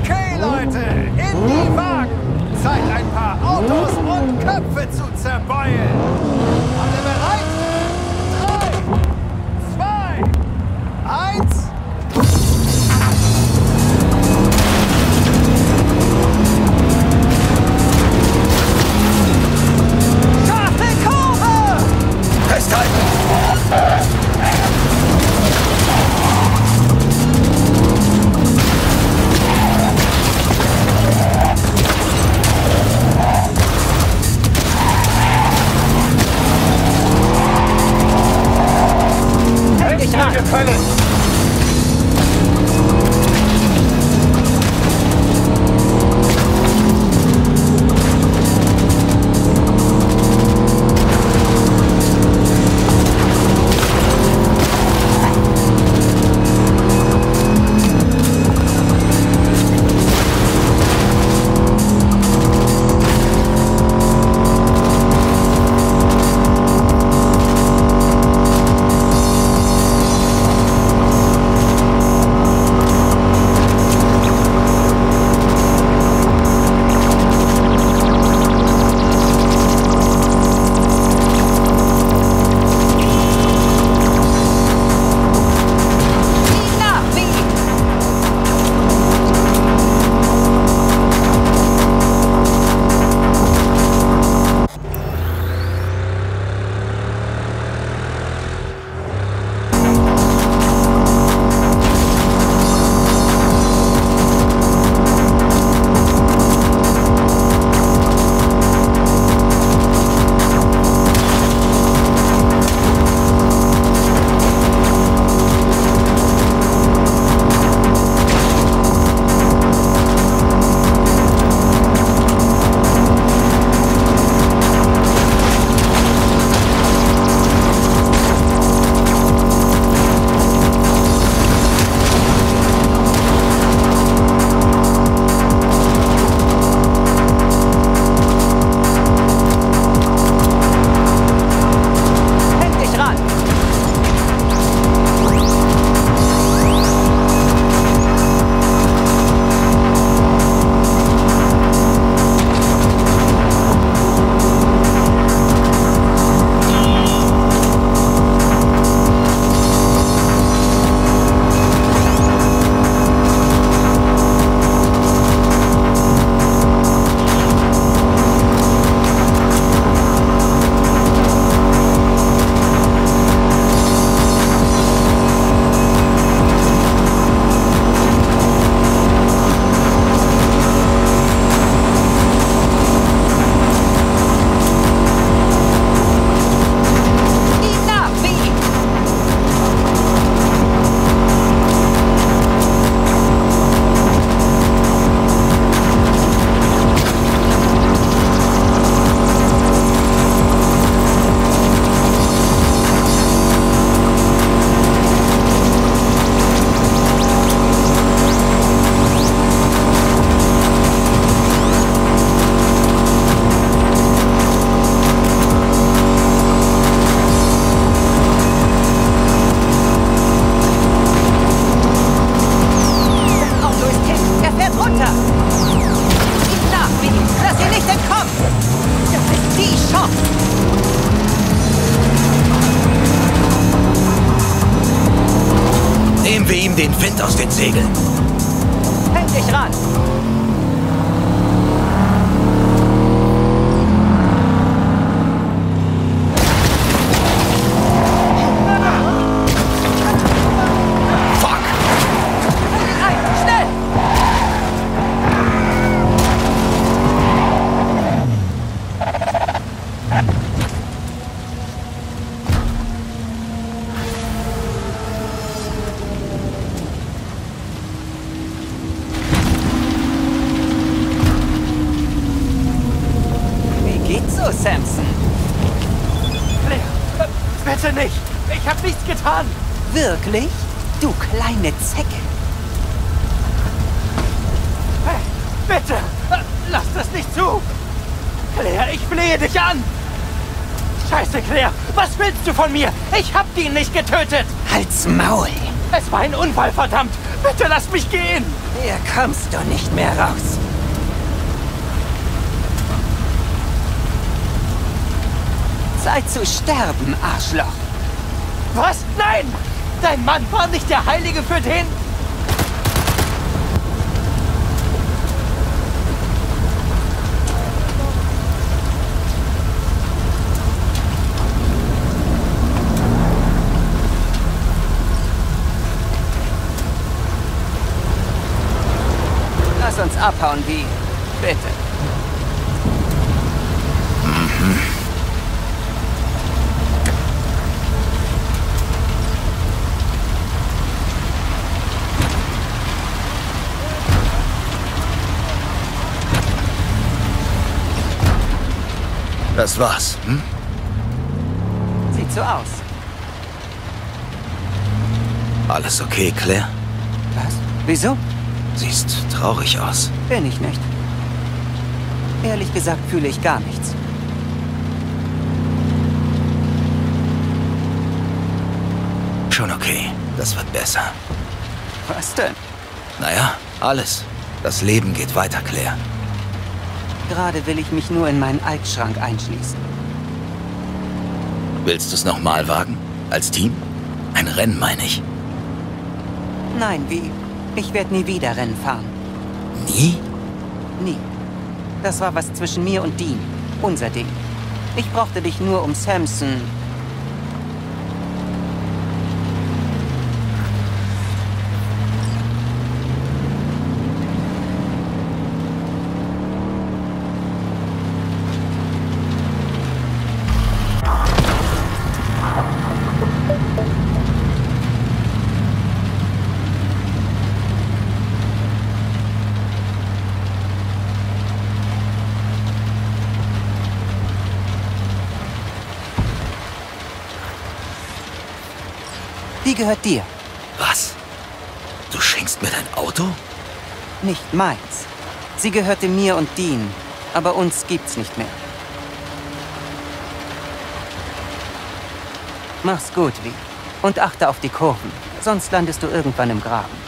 Okay, Leute, in die Wagen! Zeit, ein paar Autos und Köpfe zu zerbeulen! Alle bereit? Segeln. Von mir? Ich hab ihn nicht getötet. Halt's Maul. Es war ein Unfall, verdammt. Bitte lass mich gehen. Hier kommst du nicht mehr raus. Zeit zu sterben, Arschloch. Was? Nein! Dein Mann war nicht der Heilige für den... Lass uns abhauen, wie? Bitte. Das war's, hm? Sieht so aus. Alles okay, Claire? Was? Wieso? Siehst traurig aus. Bin ich nicht. Ehrlich gesagt fühle ich gar nichts. Schon okay. Das wird besser. Was denn? Naja, alles. Das Leben geht weiter, Claire. Gerade will ich mich nur in meinen Altschrank einschließen. Willst du es nochmal wagen? Als Team? Ein Rennen, meine ich. Nein, wie? Ich werde nie wieder Rennen fahren. Nie? Nie. Das war was zwischen mir und Dean. Unser Ding. Ich brauchte dich nur um Samson. Gehört dir. Was? Du schenkst mir dein Auto? Nicht meins. Sie gehörte mir und Dean. Aber uns gibt's nicht mehr. Mach's gut, Wie. Und achte auf die Kurven. Sonst landest du irgendwann im Graben.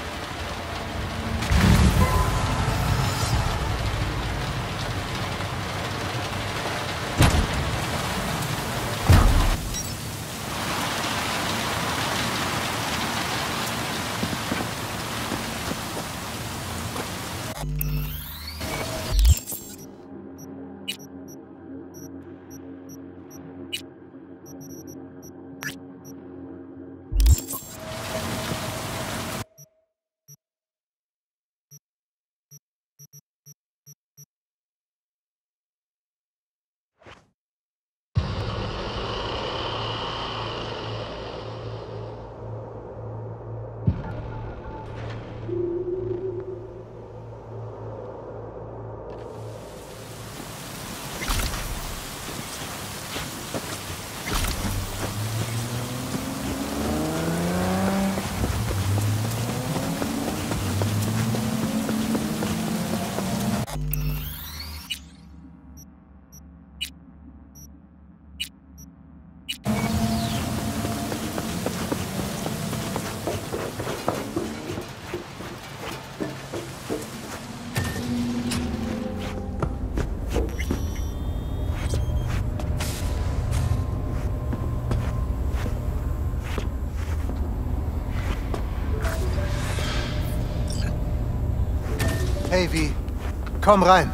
Komm rein.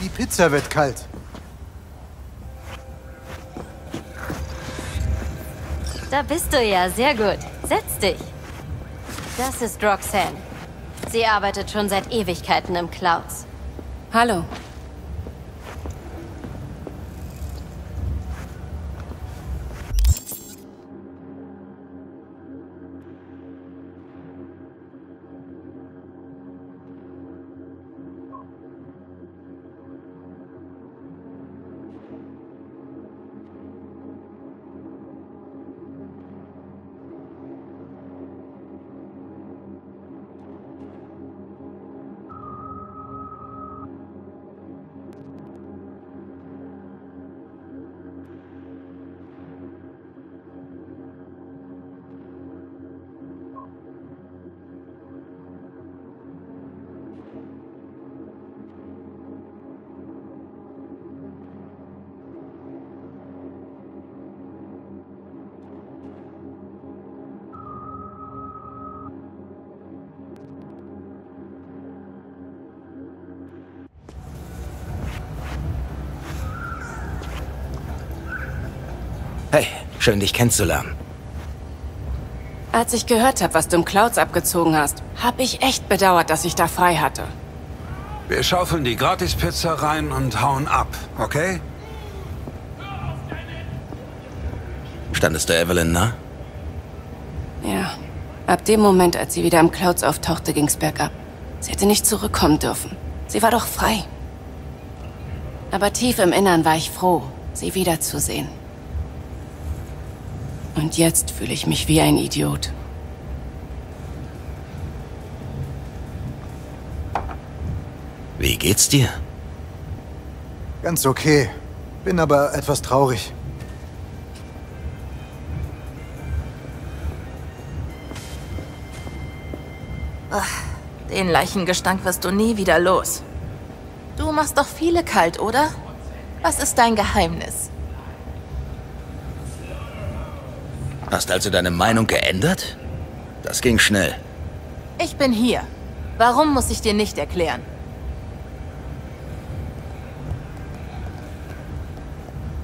Die Pizza wird kalt. Da bist du ja, sehr gut. Setz dich. Das ist Roxanne. Sie arbeitet schon seit Ewigkeiten im Clouds. Hallo. Schön dich kennenzulernen. Als ich gehört habe, was du im Clouds abgezogen hast, habe ich echt bedauert, dass ich da frei hatte. Wir schaufeln die Gratispizza rein und hauen ab, okay? Standest du Evelyn nah? Ja. Ab dem Moment, als sie wieder im Clouds auftauchte, ging's bergab. Sie hätte nicht zurückkommen dürfen. Sie war doch frei. Aber tief im Innern war ich froh, sie wiederzusehen. Und jetzt fühle ich mich wie ein Idiot. Wie geht's dir? Ganz okay. Bin aber etwas traurig. Ach, den Leichengestank wirst du nie wieder los. Du machst doch viele kalt, oder? Was ist dein Geheimnis? Hast also deine Meinung geändert? Das ging schnell. Ich bin hier. Warum muss ich dir nicht erklären?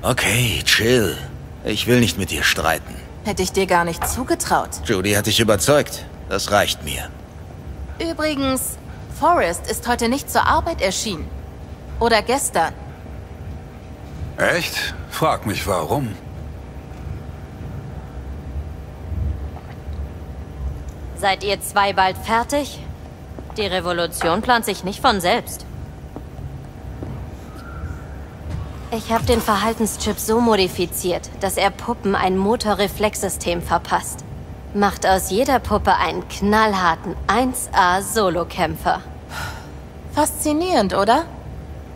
Okay, chill. Ich will nicht mit dir streiten. Hätte ich dir gar nicht zugetraut. Judy hat dich überzeugt. Das reicht mir. Übrigens, Forrest ist heute nicht zur Arbeit erschienen. Oder gestern. Echt? Frag mich warum. Seid ihr zwei bald fertig? Die Revolution plant sich nicht von selbst. Ich habe den Verhaltenschip so modifiziert, dass er Puppen ein Motorreflexsystem verpasst. Macht aus jeder Puppe einen knallharten 1A-Solokämpfer. Faszinierend, oder?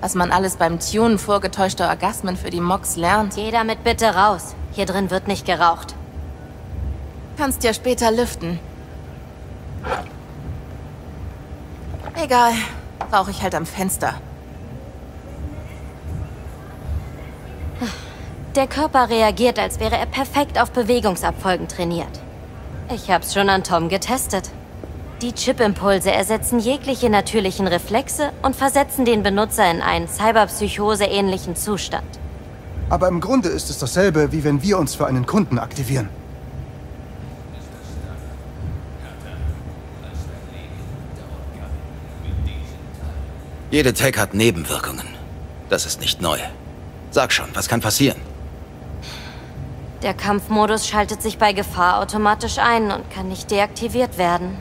Was man alles beim Tunen vorgetäuschter Orgasmen für die Mox lernt. Geh damit bitte raus. Hier drin wird nicht geraucht. Kannst ja später lüften. Egal. Rauche ich halt am Fenster. Der Körper reagiert, als wäre er perfekt auf Bewegungsabfolgen trainiert. Ich hab's schon an Tom getestet. Die Chip-Impulse ersetzen jegliche natürlichen Reflexe und versetzen den Benutzer in einen Cyberpsychose-ähnlichen Zustand. Aber im Grunde ist es dasselbe, wie wenn wir uns für einen Kunden aktivieren. Jede Tech hat Nebenwirkungen. Das ist nicht neu. Sag schon, was kann passieren? Der Kampfmodus schaltet sich bei Gefahr automatisch ein und kann nicht deaktiviert werden.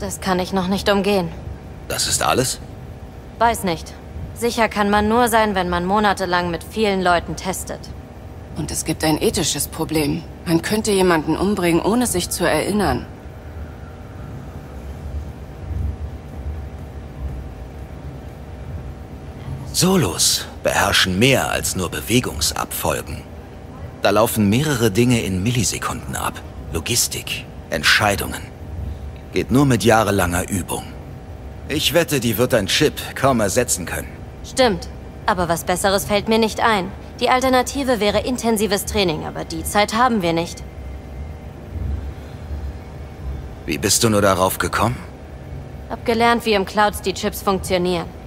Das kann ich noch nicht umgehen. Das ist alles? Weiß nicht. Sicher kann man nur sein, wenn man monatelang mit vielen Leuten testet. Und es gibt ein ethisches Problem. Man könnte jemanden umbringen, ohne sich zu erinnern. Solos beherrschen mehr als nur Bewegungsabfolgen. Da laufen mehrere Dinge in Millisekunden ab. Logistik, Entscheidungen. Geht nur mit jahrelanger Übung. Ich wette, die wird ein Chip kaum ersetzen können. Stimmt. Aber was Besseres fällt mir nicht ein. Die Alternative wäre intensives Training, aber die Zeit haben wir nicht. Wie bist du nur darauf gekommen? Hab gelernt, wie im Clouds die Chips funktionieren.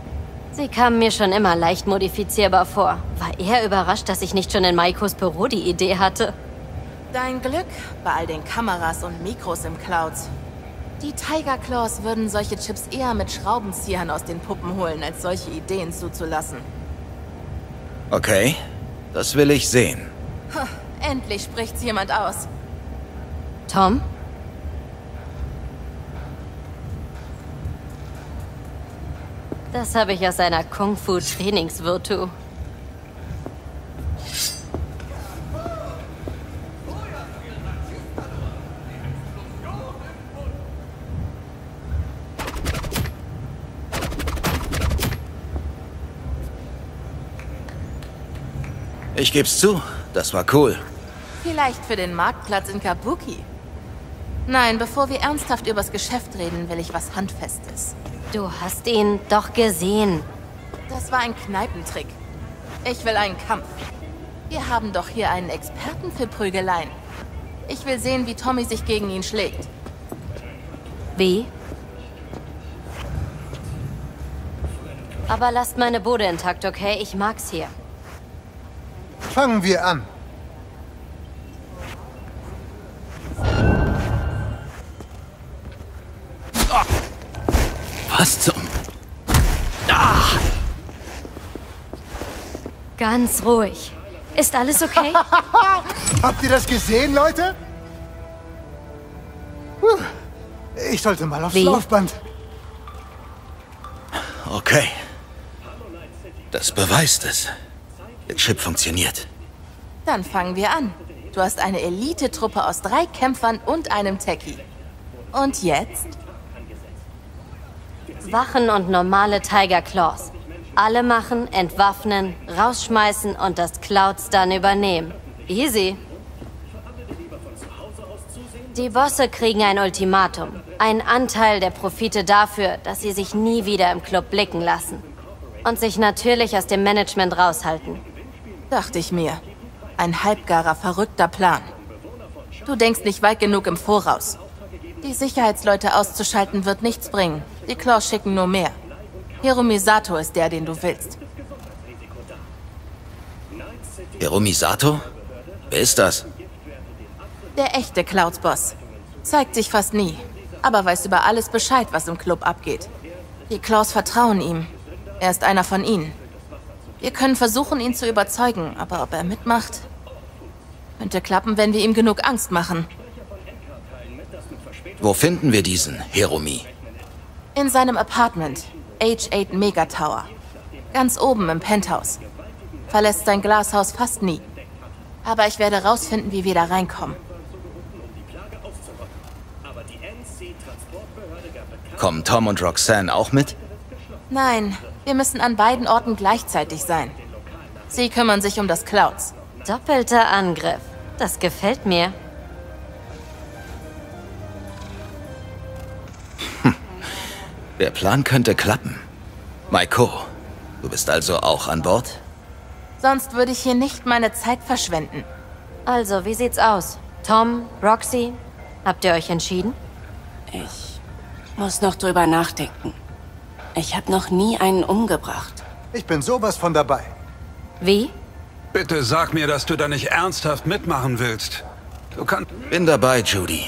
Sie kamen mir schon immer leicht modifizierbar vor. War eher überrascht, dass ich nicht schon in Maikos Büro die Idee hatte. Dein Glück bei all den Kameras und Mikros im Clouds. Die Tiger Claws würden solche Chips eher mit Schraubenziehern aus den Puppen holen, als solche Ideen zuzulassen. Okay, das will ich sehen. Endlich spricht's jemand aus. Tom? Das habe ich aus einer Kung-Fu-Trainingsvirtu. Ich geb's zu, das war cool. Vielleicht für den Marktplatz in Kabuki. Nein, bevor wir ernsthaft übers Geschäft reden, will ich was Handfestes. Du hast ihn doch gesehen. Das war ein Kneipentrick. Ich will einen Kampf. Wir haben doch hier einen Experten für Prügeleien. Ich will sehen, wie Tommy sich gegen ihn schlägt. Wie? Aber lasst meine Bude intakt, okay? Ich mag's hier. Fangen wir an. Was zum... Ah! Ganz ruhig. Ist alles okay? Habt ihr das gesehen, Leute? Puh. Ich sollte mal aufs Wie? Laufband. Okay. Das beweist es. Der Chip funktioniert. Dann fangen wir an. Du hast eine Elite-Truppe aus drei Kämpfern und einem Techie. Und jetzt? Wachen und normale Tiger Claws. Alle machen, entwaffnen, rausschmeißen und das Clouds dann übernehmen. Easy. Die Bosse kriegen ein Ultimatum. Einen Anteil der Profite dafür, dass sie sich nie wieder im Club blicken lassen. Und sich natürlich aus dem Management raushalten. Dachte ich mir. Ein halbgarer, verrückter Plan. Du denkst nicht weit genug im Voraus. Die Sicherheitsleute auszuschalten wird nichts bringen. Die Claws schicken nur mehr. Hiromi Sato ist der, den du willst. Hiromi Sato? Wer ist das? Der echte Clouds-Boss. Zeigt sich fast nie, aber weiß über alles Bescheid, was im Club abgeht. Die Claws vertrauen ihm. Er ist einer von ihnen. Wir können versuchen, ihn zu überzeugen, aber ob er mitmacht, könnte klappen, wenn wir ihm genug Angst machen. Wo finden wir diesen Hiromi? In seinem Apartment, H8 Megatower. Ganz oben im Penthouse. Verlässt sein Glashaus fast nie. Aber ich werde rausfinden, wie wir da reinkommen. Kommen Tom und Roxanne auch mit? Nein, wir müssen an beiden Orten gleichzeitig sein. Sie kümmern sich um das Clouds. Doppelter Angriff. Das gefällt mir. Der Plan könnte klappen. Maiko, du bist also auch an Bord? Sonst würde ich hier nicht meine Zeit verschwenden. Also, wie sieht's aus? Tom, Roxy, habt ihr euch entschieden? Ich muss noch drüber nachdenken. Ich habe noch nie einen umgebracht. Ich bin sowas von dabei. Wie? Bitte sag mir, dass du da nicht ernsthaft mitmachen willst. Du kannst... Bin dabei, Judy.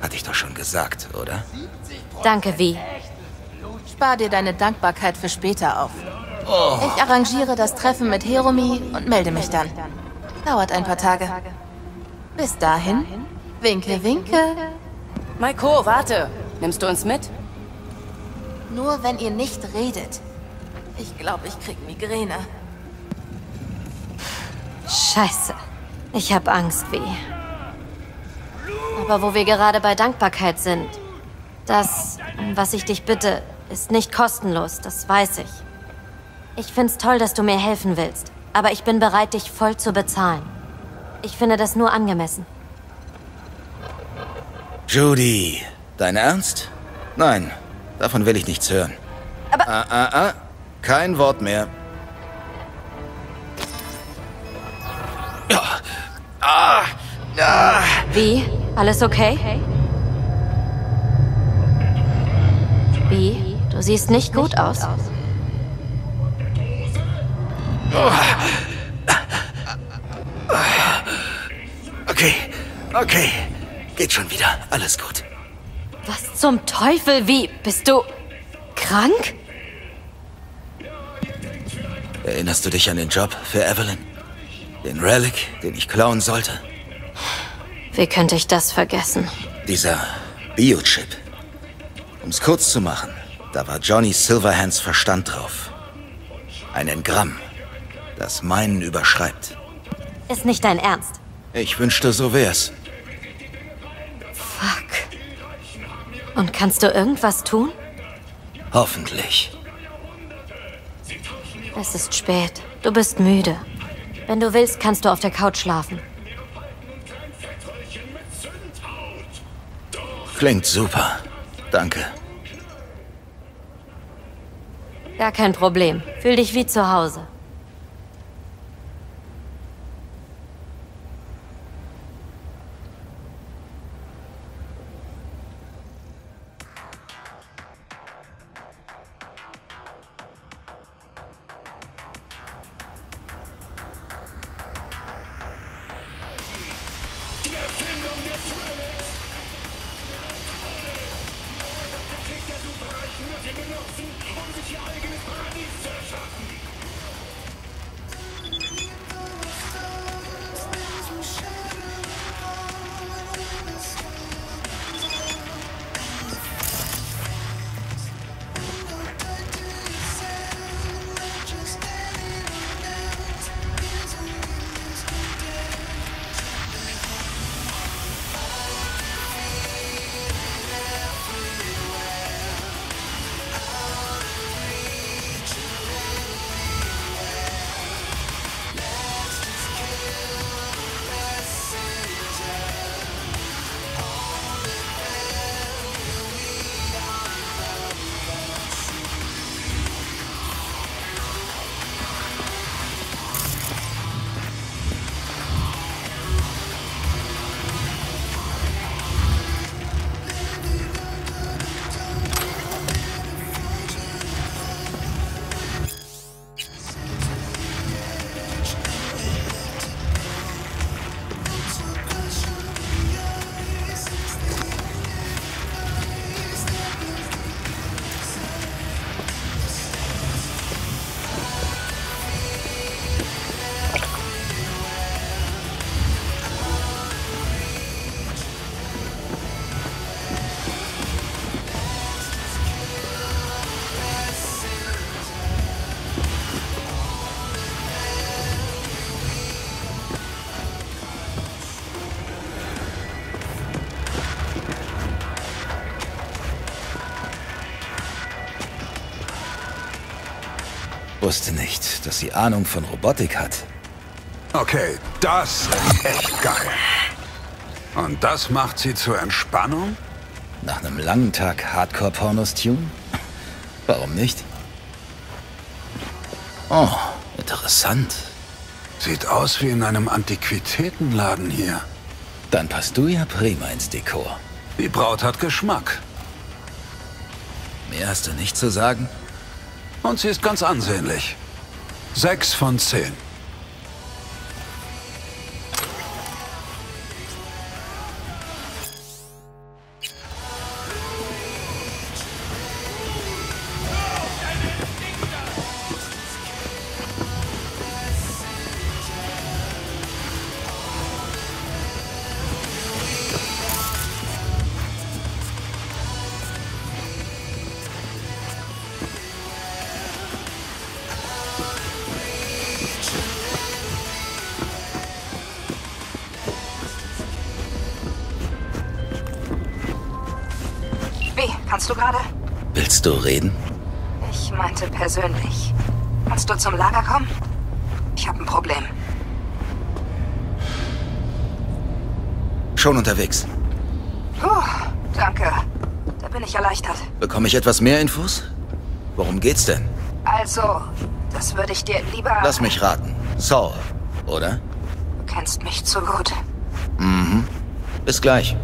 Hatte ich doch schon gesagt, oder? Danke, Wie. Spar dir deine Dankbarkeit für später auf. Oh. Ich arrangiere das Treffen mit Hiromi und melde mich dann. Dauert ein paar Tage. Bis dahin, winke, winke. Maiko, warte. Nimmst du uns mit? Nur wenn ihr nicht redet. Ich glaube, ich krieg Migräne. Scheiße. Ich hab Angst, Wie. Aber wo wir gerade bei Dankbarkeit sind. Das, um was ich dich bitte, ist nicht kostenlos, das weiß ich. Ich find's toll, dass du mir helfen willst, aber ich bin bereit, dich voll zu bezahlen. Ich finde das nur angemessen. Judy, dein Ernst? Nein, davon will ich nichts hören. Aber... Ah, ah, ah. Kein Wort mehr. Ah. Ah. Wie? Alles okay? Wie? Du siehst nicht gut aus. Okay, okay. Geht schon wieder. Alles gut. Was zum Teufel? Wie? Bist du krank? Erinnerst du dich an den Job für Evelyn? Den Relic, den ich klauen sollte? Wie könnte ich das vergessen? Dieser Biochip. Um's kurz zu machen, da war Johnny Silverhands Verstand drauf. Ein Engramm, das meinen überschreibt. Ist nicht dein Ernst. Ich wünschte, so wär's. Fuck. Und kannst du irgendwas tun? Hoffentlich. Es ist spät. Du bist müde. Wenn du willst, kannst du auf der Couch schlafen. Klingt super. Danke. Gar kein Problem. Fühl dich wie zu Hause. Wusste nicht, dass sie Ahnung von Robotik hat. Okay, das ist echt geil. Und das macht sie zur Entspannung? Nach einem langen Tag Hardcore-Pornos tun? Warum nicht? Oh, interessant. Sieht aus wie in einem Antiquitätenladen hier. Dann passt du ja prima ins Dekor. Die Braut hat Geschmack. Mehr hast du nicht zu sagen? Und sie ist ganz ansehnlich. Sechs von zehn. Willst du reden? Ich meinte persönlich. Kannst du zum Lager kommen? Ich habe ein Problem. Schon unterwegs. Puh, danke. Da bin ich erleichtert. Bekomme ich etwas mehr Infos? Worum geht's denn? Also, das würde ich dir lieber... Lass mich raten. Saul, oder? Du kennst mich zu gut. Mhm. Bis gleich.